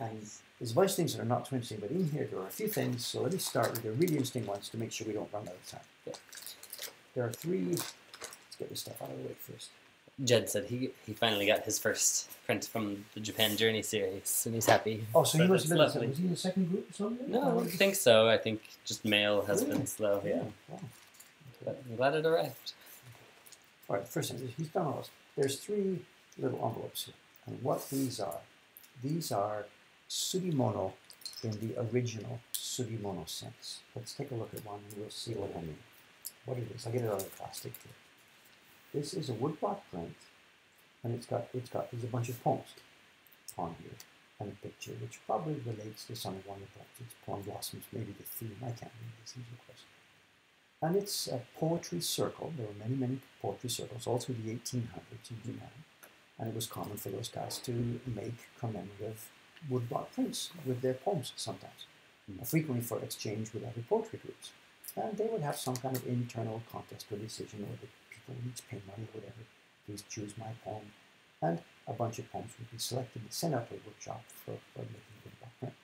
And there's a bunch of things that are not too interesting, but in here there are a few things. So let me start with the really interesting ones to make sure we don't run out of time. Yeah. There are three. Let's get this stuff out of the way first. Jed said he he finally got his first print from the Japan Journey series, and he's happy. Oh, so he must have been. lovely. Was he in the second group or something? No, I don't think so. I think just mail has Really? been slow. Yeah, Wow. but I'm glad it arrived. All right, first thing he's done all this. There's three little envelopes here. And what these are, these are Surimono in the original Surimono sense. Let's take a look at one and we'll see what I mean. What it is. I'll get it out of the plastic here. This is a woodblock print, and it's got it's got there's a bunch of poems on here and a picture which probably relates to some of one of. It's Plum Blossoms, maybe the theme. I can't read these things, of course. And it's a poetry circle. There were many, many poetry circles all through the 1800s in Japan. And it was common for those guys to make commemorative woodblock prints with their poems sometimes, Hmm. uh, frequently for exchange with other poetry groups. And they would have some kind of internal contest or decision, where the people would each pay money, whatever. Please choose my poem. And a bunch of poems would be selected and sent out to a workshop for, for making a woodblock print.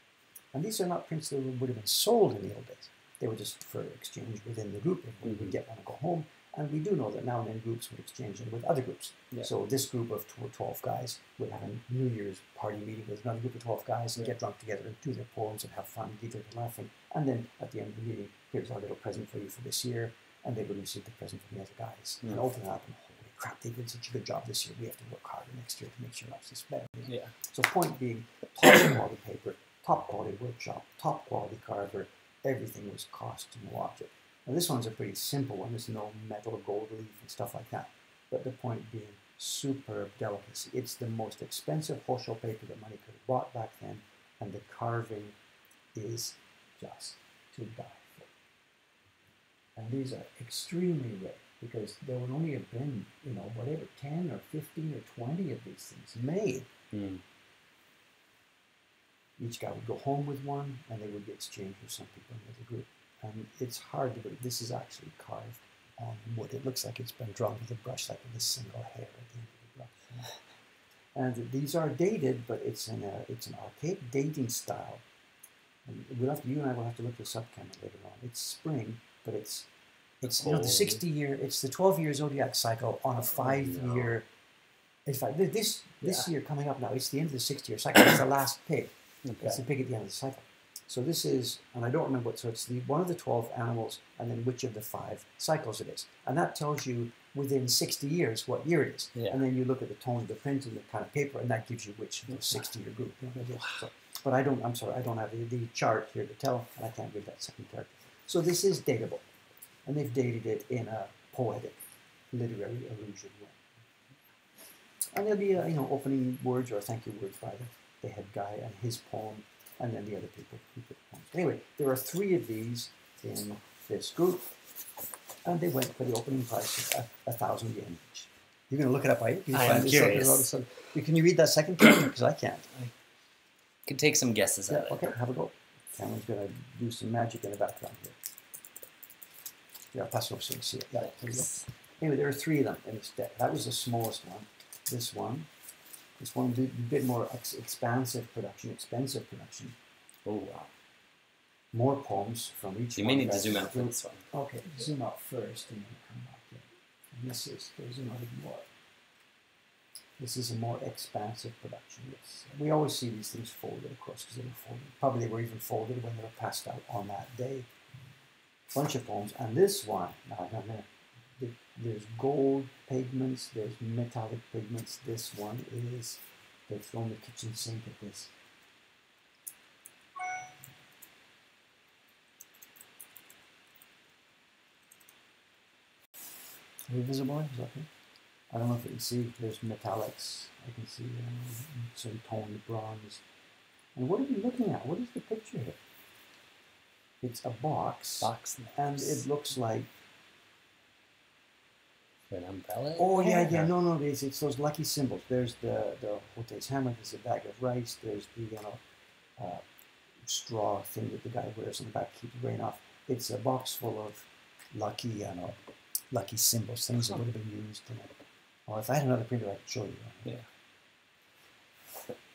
And these are not prints that would have been sold in the old days. They were just for exchange within the group. We would Mhm. get one and go home. And we do know that now and then groups would exchange them with other groups. Yeah. So this group of 12 guys would have a New Year's party meeting with another group of 12 guys and Yeah. get drunk together and do their poems and have fun, giggling and laughing. And then at the end of the meeting, here's our little present for you for this year. And they would receive the present from the other guys and Yeah. open it up and holy crap, they did such a good job this year. We have to work harder next year to make sure ours is better. Yeah. So point being, top quality paper, top quality workshop, top quality carver, everything was cost to no object. Now this one's a pretty simple one. There's no metal, gold leaf, and stuff like that. But the point being, superb delicacy. It's the most expensive wholesale paper that money could have bought back then, and the carving is just to die for. And these are extremely rare because there would only have been, you know, whatever, 10 or 15 or 20 of these things made. Mm. Each guy would go home with one, and they would be exchanged with some people in the group. And it's hard to believe this is actually carved on wood. It looks like it's been drawn with a brush, like with a single hair at the end of the brush. And these are dated, but it's in a it's an archaic dating style. And we'll have to, you and I will have to look this up, Cameron, later on. It's spring, but it's it's you know the sixty year. It's the twelve year zodiac cycle on a oh, five year. In fact, th- this this year coming up now, it's the end of the sixty year cycle. It's the last pig. Okay. It's the pig at the end of the cycle. So this is, and I don't remember what. So it's the one of the twelve animals, and then which of the five cycles it is, and that tells you within sixty years what year it is. Yeah. And then you look at the tone of the print and the kind of paper, and that gives you which of the sixty year group. So, but I don't. I'm sorry, I don't have the, the chart here to tell, and I can't read that second character. So this is datable, and they've dated it in a poetic, literary allusion way. And there'll be a, you know opening words or thank you words by the, the head guy and his poem, and then the other people who poems. Anyway, there are three of these in this group, and they went for the opening price of a, a thousand yen each. You're going to look it up, are you? Can you I find am curious. All of a sudden- Can you read that second character? Because I can't. Could take some guesses Yeah, at it. okay, have a go. Cameron's going to do some magic in the background here. Yeah, pass it over so you can see it. Yeah, there you go. Anyway, there are three of them in this deck. That was the smallest one. This one. This one, a bit more ex- expansive production, expensive production. Oh wow! More poems from each You may need to zoom out for this one. Okay, zoom out first and then come back in. And this is, out even more. This is a more expansive production. Yes. We always see these things folded, of course, because they were folded. Probably they were even folded when they were passed out on that day. Bunch of poems. And this one, now, now, now, there's gold pigments, there's metallic pigments. This one is, they've thrown the kitchen sink at this. Are you visible? Is that okay? I don't know if you can see. There's metallics. I can see um, some toned bronze. And what are we looking at? What is the picture here? It's a box, Box and it looks like. An umbrella. Oh yeah, yeah. Or- No, no. It's, it's those lucky symbols. There's the the Hote's hammer. There's a bag of rice. There's the you know uh, straw thing that the guy wears on the back to keep the rain off. It's a box full of lucky, you know, lucky symbols, things that would have been used in it. Well, if I had another printer, I could show you.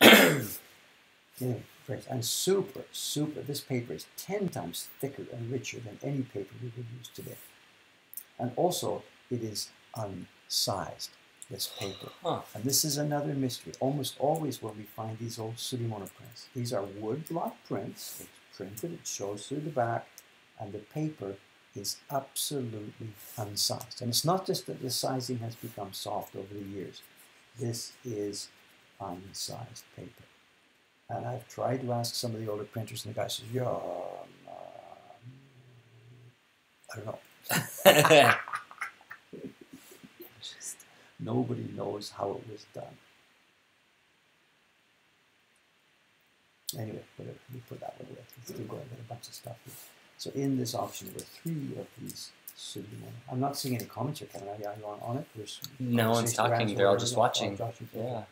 Yeah. Anyway, friends, and super, super. This paper is ten times thicker and richer than any paper we would use today. And also, it is unsized. this paper. Huh. And this is another mystery. Almost always where we find these old Surimono prints, these are wood block prints. It's printed, it shows through the back, and the paper is absolutely unsized. And it's not just that the sizing has become soft over the years. This is unsized paper. And I've tried to ask some of the older printers, and the guy says, "Yeah, um, I don't know. Nobody knows how it was done." Anyway, whatever. We put that one away. Let's keep going. Got a bunch of stuff here. So in this auction, there were three of these. I'm not seeing any comments here, Kevin. Are you, are you on, on it? There's No one's talking. They're all just Oh, watching. Josh, okay, Yeah.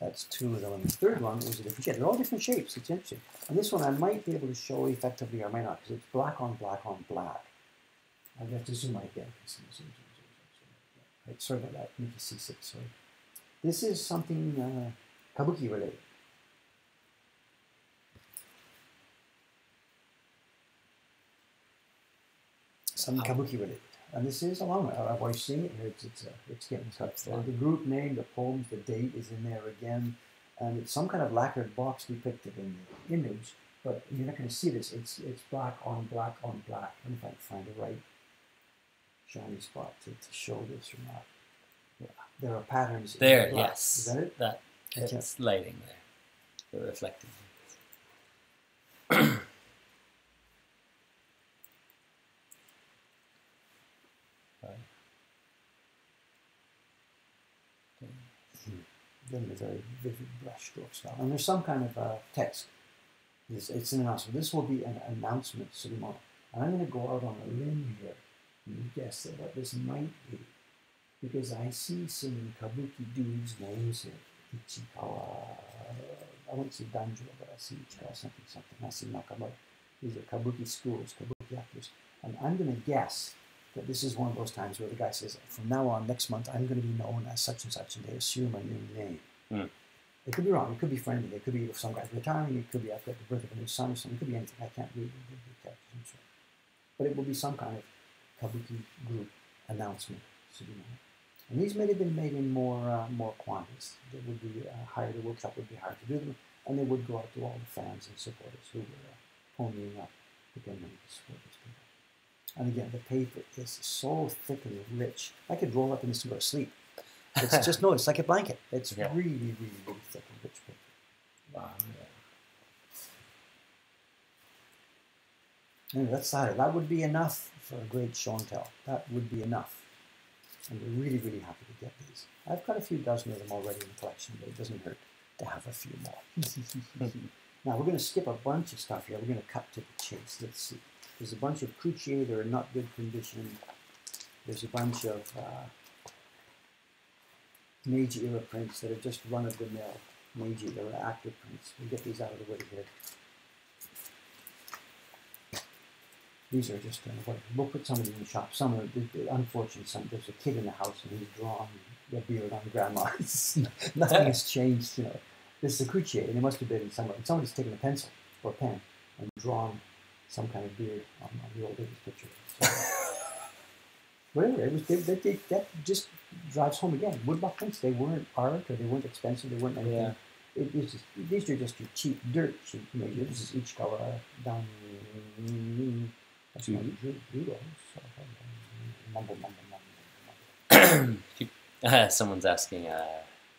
That's two of them. And the third one was a different shape. They're all different shapes. It's interesting. And this one I might be able to show effectively or might not because it's black on black on black. I have to zoom out again. Zoom, zoom, zoom, zoom, zoom, zoom. Right, sorry about that. Make you see six. Sorry. This is something uh, kabuki related. Something kabuki related. And this is a long one. I've already seen it here. It's, it's, uh, it's getting. It's. The group name, the poems, the date is in there again. And it's some kind of lacquered box depicted in the image, but you're not going to see this. It's it's black on black on black. Let me if I can find the right shiny spot to, to show this or not. Yeah. There are patterns. There, yes. Is that it? That Okay. it's lighting there. The reflecting. Then the very vivid brushstroke style. And there's some kind of uh, text. It's, it's an announcement. This will be an announcement, Surimono. And I'm going to go out on a limb here and guess at what this might be. Because I see some kabuki dudes' names here. Ichikawa, I won't say Danjo, but I see Ichikawa something something. I see Nakamura. These are kabuki schools, kabuki actors. And I'm going to guess that this is one of those times where the guy says, from now on, next month, I'm going to be known as such and such, and they assume a new name. Hmm. It could be wrong. It could be friendly. It could be some guy's retiring. It could be I've got the birth of a new son or something. It could be anything. I can't read the, characters. But it will be some kind of kabuki group announcement. Surimono. And these may have been made in more uh, more quantities. They would be uh, hired. The workshop would be hired to do them, and they would go out to all the fans and supporters who were uh, ponying up to get money to support these people. And again, the paper is so thick and rich. I could roll up in this and go to sleep. It's just no, it's like a blanket. It's Yeah. really, really, really thick and rich paper. Wow. Anyway, that's that. That would be enough for a great show. That would be enough. And we're really, really happy to get these. I've got a few dozen of them already in the collection, but it doesn't hurt to have a few more. now we're going to skip a bunch of stuff here. We're going to cut to the chase. Let's see. There's a bunch of Kuchi-e that are not good condition. There's a bunch of uh, Meiji era prints that are just run of the mill. Meiji era active prints. We'll get these out of the way here. These are just uh, what we'll put some of them in the shop. Some are the, the unfortunate. Some there's a kid in the house and he's drawn the beard on grandma. It's- Nothing has changed, you know. This is a Kuchi-e, and it must have been someone. Somebody's taken a pencil or a pen and drawn some kind of beard on, on the old lady's picture. So, whatever it was, they, they, they, that just drives home again. Woodblock prints, they weren't art or they weren't expensive. They weren't anything. Yeah. It, just, these are just your cheap dirt cheap. You know, this is each color down. That's my judo. So, mumble, mumble, mumble, mumble. Someone's asking, uh,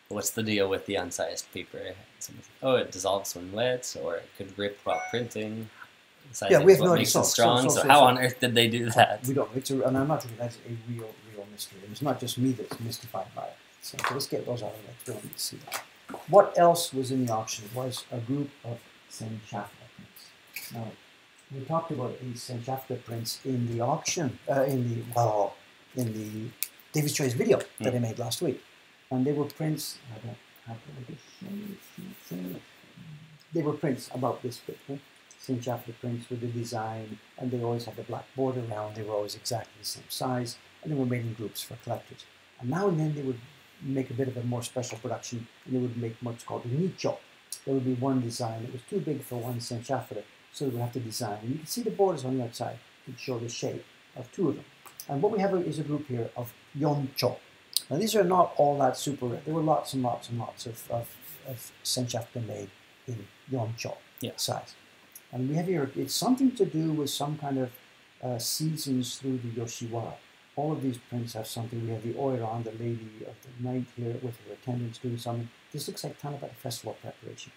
what's the deal with the unsized paper? Someone's, oh, it dissolves when wet, or it could rip while printing. Sizing we have no idea. So- strong. so- So, so- how on earth did they do that? We don't. It's a, and I'm not thinking that's a real, real mystery. And it's not just me that's mystified by it. So, let's get those out of the way. We don't need to see that. What else was in the auction was a group of Shafta prints. Now, we talked about these Senjafuda prints in the auction, uh, in the well, in the David's Choice video that I made last week, and they were prints. I don't have the They were prints about this picture. Senjafuda prints with the design, and they always had the black border around. They were always exactly the same size, and they were made in groups for collectors. And now and then they would make a bit of a more special production, and they would make what's called a nicho. There would be one design that was too big for one Senjafuda, so we have to design. And you can see the borders on the outside to show the shape of two of them. And what we have is a group here of yoncho. Now these are not all that super rare. There were lots and lots and lots of, of, of senjafuda made in yoncho Yeah. size. And we have here, it's something to do with some kind of uh, seasons through the Yoshiwara. All of these prints have something. We have the Oiran, the lady of the night here with her attendants doing something. This looks like kind of a festival preparation.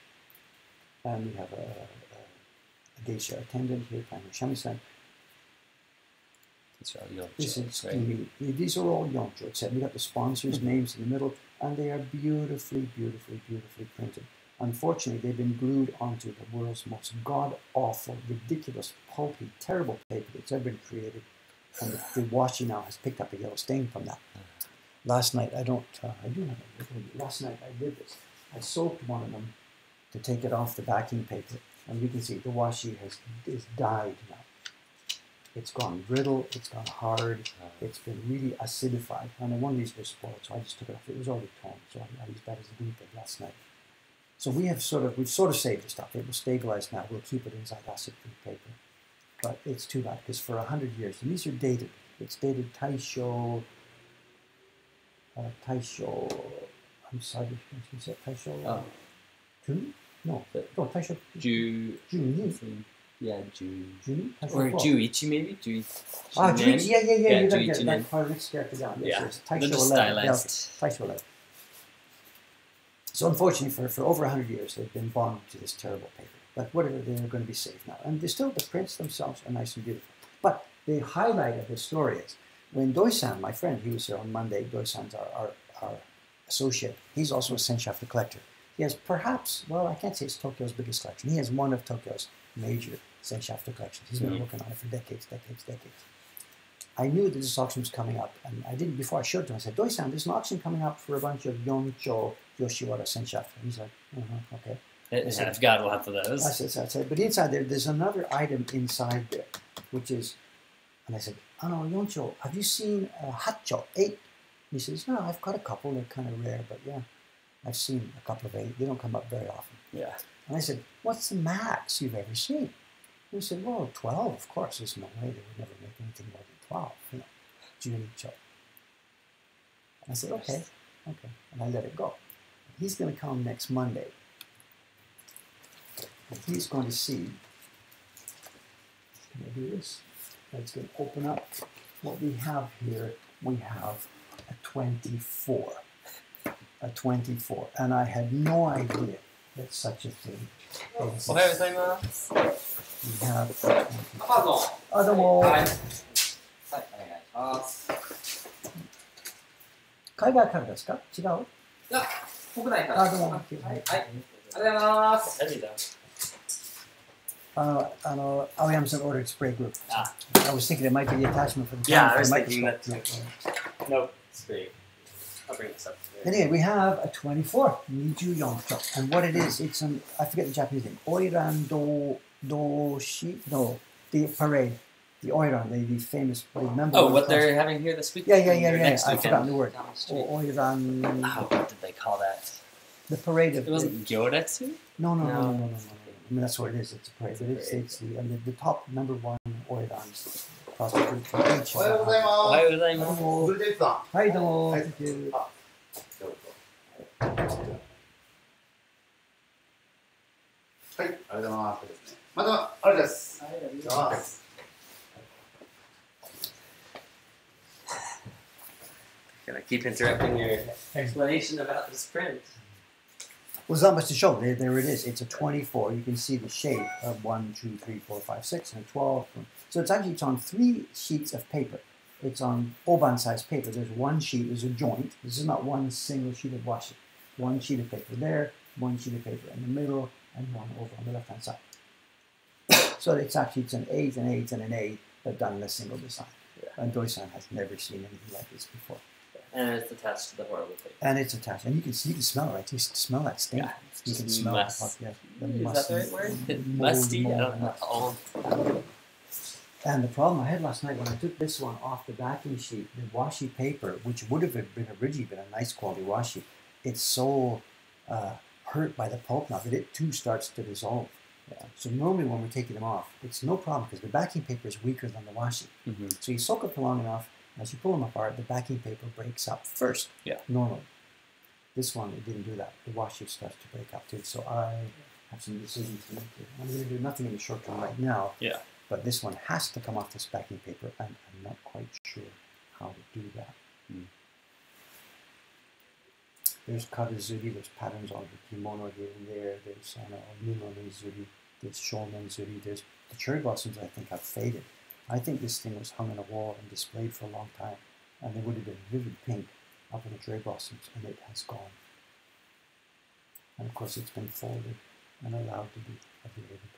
And we have a geisha attendant here her shamisen. These are all your This jokes, is right? the- these are all yoncho, except we got the sponsors' names in the middle, and they are beautifully, beautifully, beautifully printed. Unfortunately, they've been glued onto the world's most god awful, ridiculous, pulpy, terrible paper that's ever been created. And the, the washi now has picked up a yellow stain from that. Last night, I don't, uh, I do have a little, last night I did this. I soaked one of them to take it off the backing paper, and you can see the washi has is dyed now. It's gone brittle, it's gone hard, it's been really acidified. And then one of these was spoiled, so I just took it off. It was already torn, so I, I used that as a peg last night. So we have sort of we've sort of saved the stuff. It will stabilize now. We'll keep it inside acid-free paper, but it's too bad because for a hundred years, and these are dated. It's dated Taisho. Uh, Taisho. I'm sorry, is it Taisho? Oh. June? No, But- no Taisho. Ju, June. yeah, Ju, June. Or four. Juichi maybe? Ju, Ah? Juichi, yeah, yeah, yeah, Yeah, Juichi that, part of character down. Yeah, yes. They're Taisho 11. yeah, Taisho 11. So unfortunately, for, for over 100 years, they've been bonded to this terrible paper. But whatever, they're going to be safe now. And they still, the prints themselves are nice and beautiful. But the highlight of the story is when Doisan, my friend, he was here on Monday, Doisan's our, our, our associate, he's also a Senjafuda collector. He has perhaps, well, I can't say it's Tokyo's biggest collection. He has one of Tokyo's major Senjafuda collections. He's been Mhm. working on it for decades, decades, decades. I knew that this auction was coming up, and I didn't before I showed it to him. I said, Doisan, there's an auction coming up for a bunch of Yoncho Yoshiwara Senjafuda. He's like, uh-huh, okay. Yeah, I've got lots of those. I said, I said, but inside there, there's another item inside there, which is, and I said, oh no, Yoncho, have you seen uh, Hacho, eight? He says, no, I've got a couple, they're kind of rare, but yeah, I've seen a couple of eight. They don't come up very often. Yeah. And I said, what's the max you've ever seen? He said, well, 12, of course. There's no way they would never make anything more than 12, you know, Junicho. And I said, okay, okay. And I let it go. He's going to come next Monday. And he's going to see, can I do this? Let's going to open up what we have here. We have a 24. A 24. And I had no idea that such a thing おはようご exists. ざいます。 We have a アマゾン。 24. Ah, どうもはい。はい、お願いします。海外からですか違ういや、国内から。あ、どうも。はい。はい。ありがとうございます。何だあの、あの、青山さん ordered spray glue. Ah. I was thinking it might be the attachment for the Yeah, camera I was for the thinking microscope. Nope, it's great. I'll bring this up. Anyway, we have a 24 Niju Yoncho. And what it is, it's an, I forget the Japanese name, Oiran do, do shi, no, the parade. The Oiran, the, the famous parade. Remember Oh, what it was- they're having here this week? Yeah, yeah, yeah, Or yeah. I've forgotten the word. The Oiran, Oh, what did they call that? the parade of. It wasn't Gyoretsu? No, no, no, no, No. no, no, no. no. I mean, that's what it is. It's a parade. But it's, it's the, I mean, the top number one ファーストクリップのピーチおはようございます。おはようございます。ブルデイさん。はい、どうも。はい、どうぞ。はい、ありがとうございます。また、ありがとうございます。ありがとうございます。Gotta keep interrupting your explanation about this print. Well, there's not much to show. There, there it is. It's a 24. You can see the shape of 1, 2, 3, 4, 5, 6, and 12. So it's actually it's on three sheets of paper. It's on oban size paper. There's one sheet, there's a joint. This is not one single sheet of washi. One sheet of paper there, one sheet of paper in the middle, and one over on the left hand side. so it's actually it's an eight, an eight, and an eight, but done in a single design. Yeah. And Doisan has never seen anything like this before. And it's attached to the horrible paper. And it's attached, and you can see, you can smell it. Right? You can smell that stink. Yeah, you can smell must. it. Yeah, the Is that the right word? Musty? I don't know. And the problem I had last night when I took this one off the backing sheet, the washi paper, which would have been originally been a nice quality washi, it's so uh, hurt by the pulp now that it too starts to dissolve. Yeah. So normally when we're taking them off, it's no problem because the backing paper is weaker than the washi. Mhm. So you soak it for long enough, As you pull them apart, the backing paper breaks up first. Yeah. Normally. This one, it didn't do that. The washi starts to break up too. So I have some decisions to make. I'm going to do nothing in the short term right now. Yeah. But this one has to come off this backing paper, and I'm not quite sure how to do that. Hmm. There's Karazuri, there's patterns on the kimono here and there, there's uh, Nunome Zuri, there's Shomen Zuri, there's the cherry blossoms I think have faded. I think this thing was hung on a wall and displayed for a long time, and it would have been vivid pink up in the cherry blossoms, and it has gone. And of course, it's been folded and allowed to be available.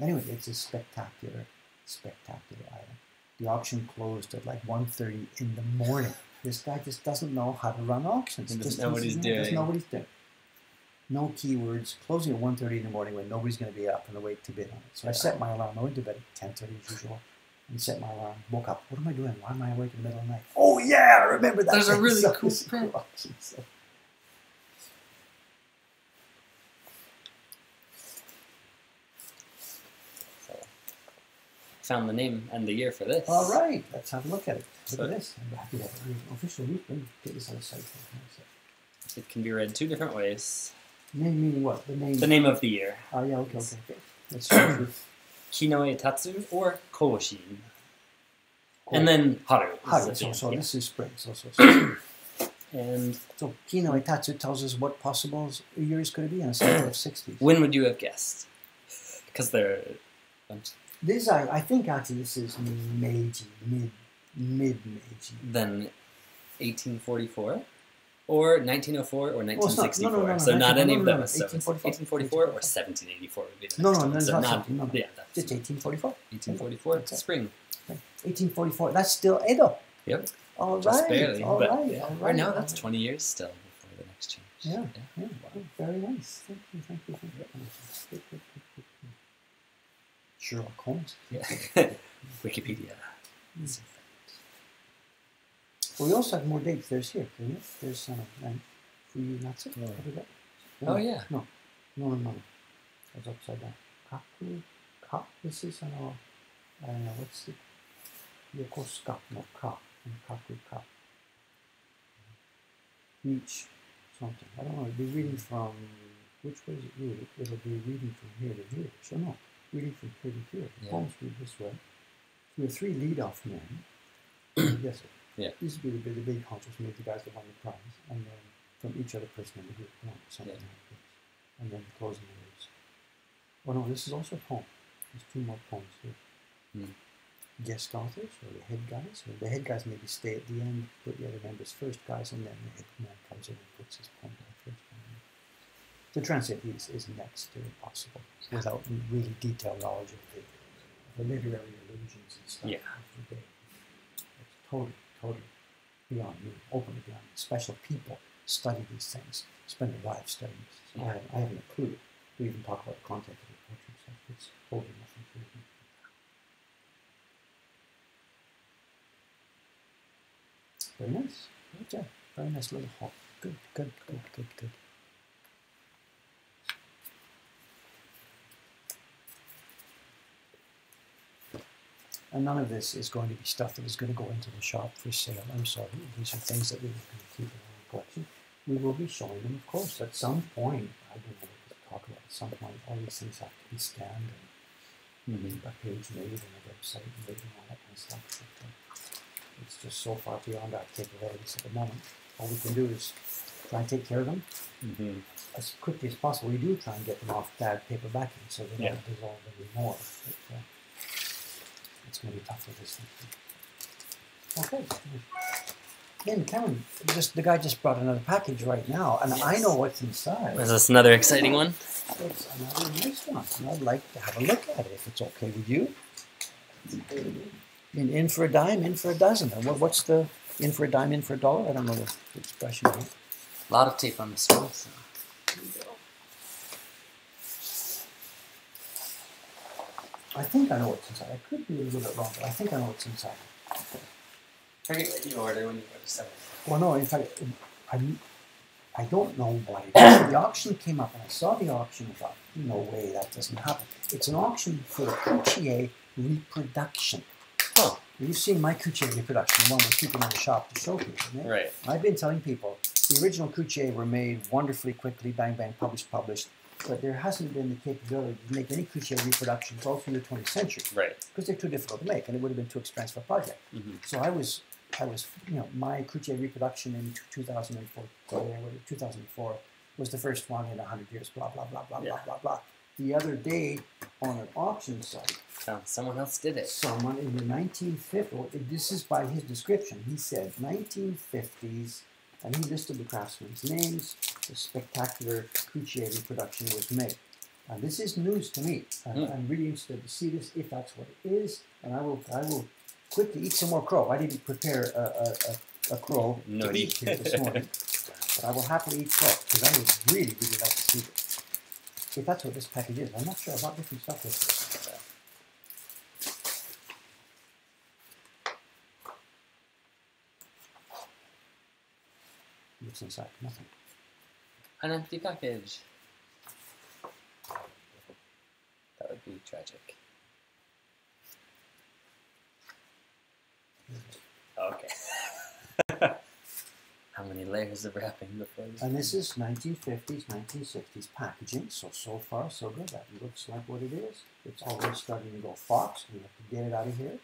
Anyway, it's a spectacular, spectacular item. The auction closed at like 1.30 in the morning. This guy just doesn't know how to run auctions. He doesn't know what he's doesn't Doesn't know doing. what he's doing. No keywords. Closing at 1.30 in the morning when nobody's going to be up and awake to bid on it. So I set my alarm. I went to bed at 10.30 as usual. And set my alarm. Woke up. What am I doing? Why am I awake in the middle of the night? Oh yeah, I remember that. There's a really So cool print. auction, so- So, found the name and the year for this. All right, let's have a look at it. Look So- at this. I'm happy to have an official reprint. Get this on the site. It can be read two different ways. Name meaning what? The name. The name of the year. Oh yeah, okay, okay. okay. Start with Kinoe Tatsu or Koshin. And then Haru. Haru. So, so yeah. this is spring. So, so, so. And so Kinoe Tatsu tells us what possible years could it be in a cycle of 60s. when would you have guessed? Because they're. This, I, I think actually this is Meiji, mid, mid Meiji. Then 1844 or 1904 or oh, Well, not- 1964. no, no, no, no, so not any of no, no, those. So 1844 or 1784 would be the No, next no, one. no, so not not, 17, no, no. yeah, that's Just 1844. 1844 That's it. spring. 1844. That's still Edo. Yep, All right. just barely. all right, yeah, all right right, now that's 20 years still before the next change. Yeah, yeah, Wow. very nice. Thank you, thank you, thank you. Sherlock Holmes. Yeah. Wikipedia. Mm. Well, we also have more dates. There's here, it? There's um, and Fuyunatsu. Oh. What is that? Oh, yeah. No, no, no, no. That's upside down. Kaku, ka. This is an uh, what's the Yokosuka no ka and Kaku ka. Each something. I don't know. It'll be reading from which way is it read? It'll be reading from here to here. So no, from here to here. Yeah. Poems read this way. We have three lead-off men. yes, sir. Yeah. These would be the, the big hunters, maybe the guys that won the prize, and then from each other person in the group, one, something Yeah. like this. And then the closing words. Oh no, this is also a poem. There's two more poems here. Hmm. Guest authors, or the head guys, or the head guys maybe stay at the end, put the other members first guys, and then the head man comes in and puts his poem down. To translate these is next to impossible without really detailed knowledge of the, the literary allusions and stuff Yeah. of the day. It's totally, totally beyond me, openly beyond me. Special people study these things, spend their lives studying this. So I, haven't, I haven't a clue to even talk about the content of the poetry stuff. It's totally nothing to do with me. Very nice. Okay. Very nice little hall. Good, good, good, good, good. And none of this is going to be stuff that is going to go into the shop for sale. I'm sorry. These are things that we're going to keep in our collection. We will be showing them, of course, at some point. I don't know what to talk about. At some point, all these things have to be scanned and Mhm. a page made and a website made and all that kind of stuff. But, uh, it's just so far beyond our capabilities at the moment. All we can do is try and take care of them Mhm. as quickly as possible. We do try and get them off bad paper backing so they Yeah. don't dissolve anymore. But, uh, it's going to be tough with this thing. Okay. Again, Karen, just the guy just brought another package right now, and I know what's inside. Is this another exciting one? It's another nice one, and I'd like to have a look at it if it's okay with you. In, in for a dime, in for a dozen. What, what's the in for a dime, in for a dollar? I don't know the expression. Here. A lot of tape on the one. So. I think I know what's inside. I could be a little bit wrong, but I think I know what's inside. Forget what you order when you go to sell Well, no, in fact, I, I don't know why. The auction came up, and I saw the auction and thought, no way, that doesn't happen. It's an auction for a Kuchi-e reproduction. Huh. You've seen my Kuchi-e reproduction, the one we're keeping in the shop to show people. right? I've been telling people the original Kuchi-e were made wonderfully quickly, bang bang, published, published, but there hasn't been the capability to make any Kuchi-e reproductions all through the 20th century Right. because they're too difficult to make and it would have been too expensive a project. hmm So I was, I was, you know, my Kuchi-e reproduction in 2004, 2004 was the first one in 100 years, blah, blah, blah, blah, Yeah. blah, blah, blah. The other day on an auction site, So someone else did it. someone in the 1950s, this is by his description, he said 1950s, and he listed the craftsmen's names, the spectacular Kuchi-e production was made. And this is news to me. I- Hmm. I'm really interested to see this, if that's what it is, and I will, I will quickly eat some more crow. I didn't prepare a, a, a, a crow to Nutty. eat here this morning, but I will happily eat crow, because I would really, really like to see this. If that's what this package is, I'm not sure about different stuff this. What's inside? Nothing. An empty package. That would be tragic. Okay. How many layers of wrapping before this? And this is 1950s, 1960s packaging. So, so far, so good. That looks like what it is. It's already starting to go fox. We have to get it out of here.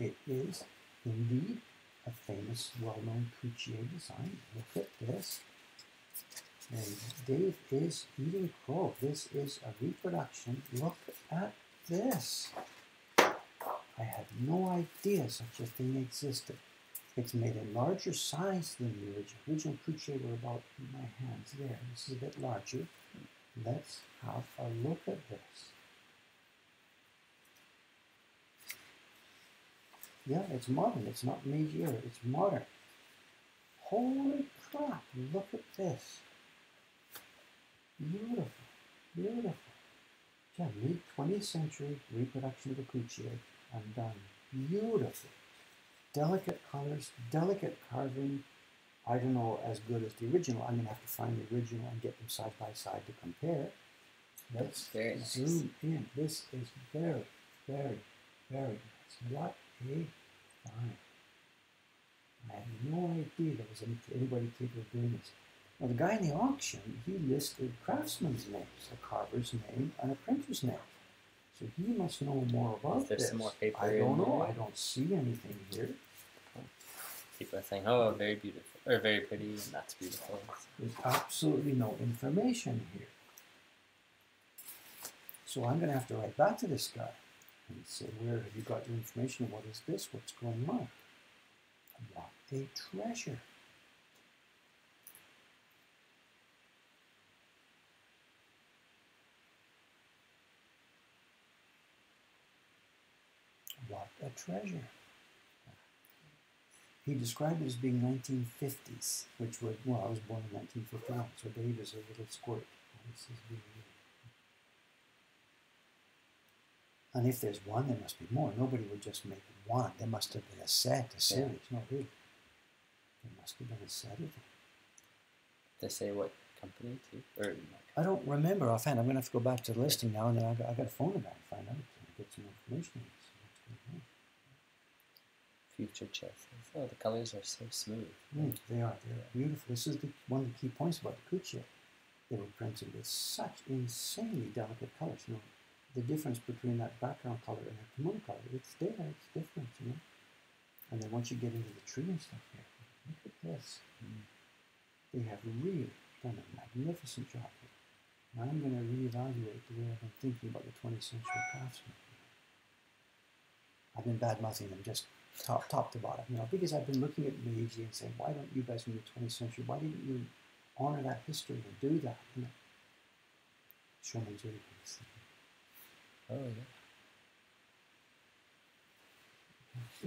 It is indeed a famous, well-known Kuchi-e design. Look at this. And Dave is eating crow. This is a reproduction. Look at this. I had no idea such a thing existed. It's made in larger size than the original. Original Kuchi-e were about my hands there. This is a bit larger. Let's have a look at this. Yeah, it's modern. It's not era. It's modern. Holy crap! Look at this. Beautiful, beautiful. Yeah, mid 20th century reproduction of the Kuchi-e. I'm done. Beautiful. Delicate colors, delicate carving. I don't know as good as the original. I'm gonna have to find the original and get them side by side to compare. Let's Very nice. zoom in. This is very, very, very nice. What a find. I had no idea there was any, anybody capable of doing this. Now, the guy in the auction, he listed craftsmen's names, a carver's name and a printer's name. So he must know more about Is there this. some more paper I don't know. there? I don't see anything here. People are saying, "Oh, very beautiful," or "Very pretty," and that's beautiful. There's absolutely no information here. So I'm going to have to write back to this guy and say, where have you got your information? What is this? What's going on? What a treasure. What a treasure. He described it as being 1950s, which was, well, I was born in 1951, so Dave is a little squirt. This is really- And if there's one, there must be more. Nobody would just make one. There must have been a set, a series. No, really. There must have been a set of them. They say what company too, or I don't remember offhand. I'm going to have to go back to the listing now, and then I got, I got to phone about and find out, and get some information. on this. What's going on. future chests. Oh, the colors are so smooth. Mm, they are. They are beautiful. This is the, one of the key points about the Kuchi-e. They were printed with such insanely delicate colors. You know, the difference between that background color and that kimono color, it's there. It's different, you know. And then once you get into the tree and stuff here, look at this. Mm. They have really done a magnificent job here. And I'm going to reevaluate the way I've been thinking about the 20th century craftsmen. I've been bad mouthing them just top, top to bottom, you know, because I've been looking at Meiji and saying, why don't you guys in the 20th century, why didn't you honor that history and do that? You know, Sherman's really nice. Oh yeah.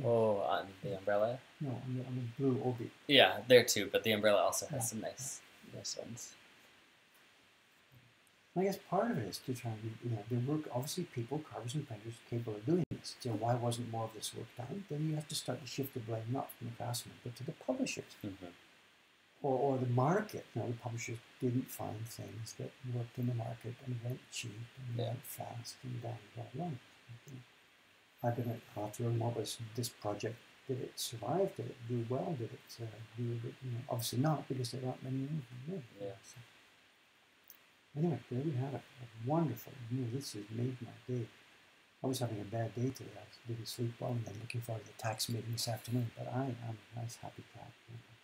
Oh, on the umbrella. No, on the, on the blue obi. Yeah, there too, but the umbrella also has Yeah. some nice, nice ones. I guess part of it is to try and, you know, there were obviously people, carvers and painters, capable of doing this. So why wasn't more of this work done? Then you have to start to shift the blame not from the craftsmen, but to the publishers Mm-hmm. Or, or the market. You know, the publishers didn't find things that worked in the market and went cheap and Yeah. went fast and the line. I'm gonna I'll have to learn more about this, project. Did it survive? Did it do well? Did it uh, do you know, obviously not because there aren't many rooms in there. Yeah. So, anyway, there we have it. A wonderful. You know, this has made my day. I was having a bad day today. I didn't sleep well, and then looking forward to the tax meeting this afternoon. But I am a nice, happy cat. you know, so.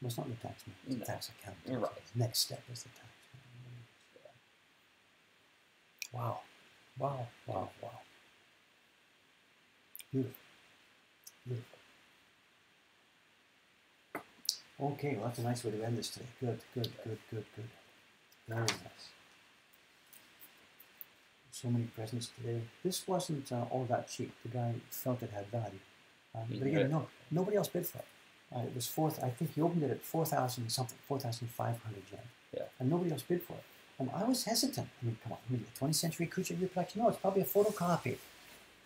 Well, it's not the tax meeting, it's No. the tax account. Right. Next step is the tax meeting. Wow. Wow, wow, wow. Beautiful. Beautiful. Okay, well, that's a nice way to end this today. Good, good, good, good, good. Very nice. So many presents today. This wasn't uh, all that cheap. The guy felt it had value. Um, but again, no, nobody else bid for it. Uh, it was four. I think he opened it at four thousand something, four thousand five hundred yen. Yeah. And nobody else bid for it. And I was hesitant. I mean, come on, I mean, a 20th century kuchi-e reproduction? No, it's probably a photocopy.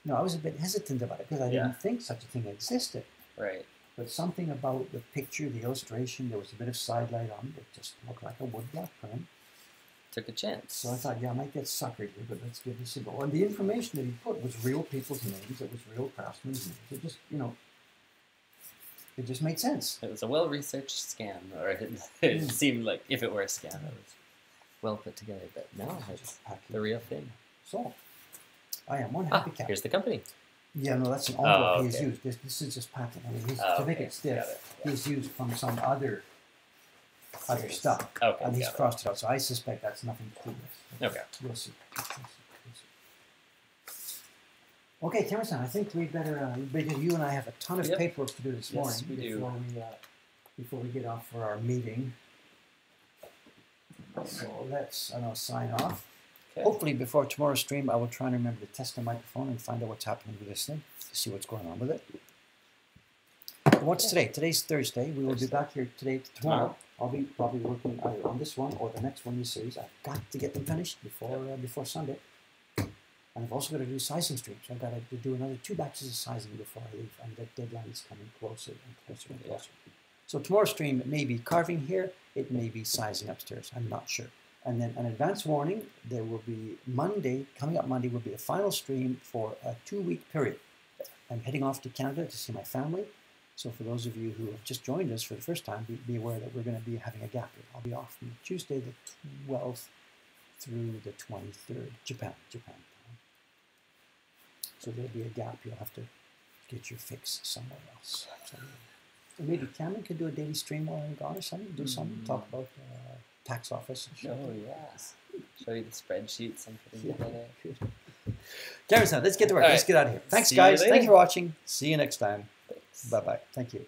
No, I was a bit hesitant about it because I Yeah. didn't think such a thing existed. Right. But something about the picture, the illustration, there was a bit of sidelight on it. It just looked like a woodblock print. Took a chance. So I thought, yeah, I might get suckered here, but let's give this a go. And the information that he put was real people's names. It was real craftsmen's names. It just, you know, it just made sense. It was a well researched scam, or it, it Mm. seemed like if it were a scam, it was well put together. But no, it's the real thing. So, I am one Ah, happy cat. here's the company. Yeah, no, that's an Oh, envelope he's okay. used. This, this is just packing. I mean, he's, Oh, to make okay. it stiff, it. Yeah. he's used from some other other stuff. Okay. and he's crossed it out. So I suspect that's nothing to do with. Okay. We'll see. We'll see. Okay, Timmerson, I think we better, uh, because you and I have a ton of Yep. paperwork to do this Yes, morning we do. before we uh, before we get off for our meeting. So let's, I know, sign off. Okay. Hopefully, before tomorrow's stream, I will try and remember to test the microphone and find out what's happening with this thing to see what's going on with it. But What's today? Today's Thursday. We will be Thursday. back here today tomorrow. I'll be probably working either on this one or the next one in the series. I've got to get them finished before uh, before Sunday. And I've also got to do sizing streams. I've got to do another two batches of sizing before I leave, and the deadline is coming closer and closer and closer. So tomorrow's stream it may be carving here, it may be sizing upstairs. I'm not sure. And then an advance warning: there will be Monday coming up. Monday will be the final stream for a two-week period. I'm heading off to Canada to see my family. So for those of you who have just joined us for the first time, be, be aware that we're going to be having a gap. I'll be off from Tuesday the 12th through the 23rd, Japan, Japan. So there'll be a gap. You'll have to get your fix somewhere else. So, maybe Cameron could do a daily stream while I'm gone or something. Do something. Talk about uh, tax office and shit. Oh yeah. Show you the spreadsheets I'm putting Yeah. together. Good. Cameron, let's get to work. All Let's right. get out of here. Thanks, See guys. Thank you for watching. See you next time. Bye bye. Thank you.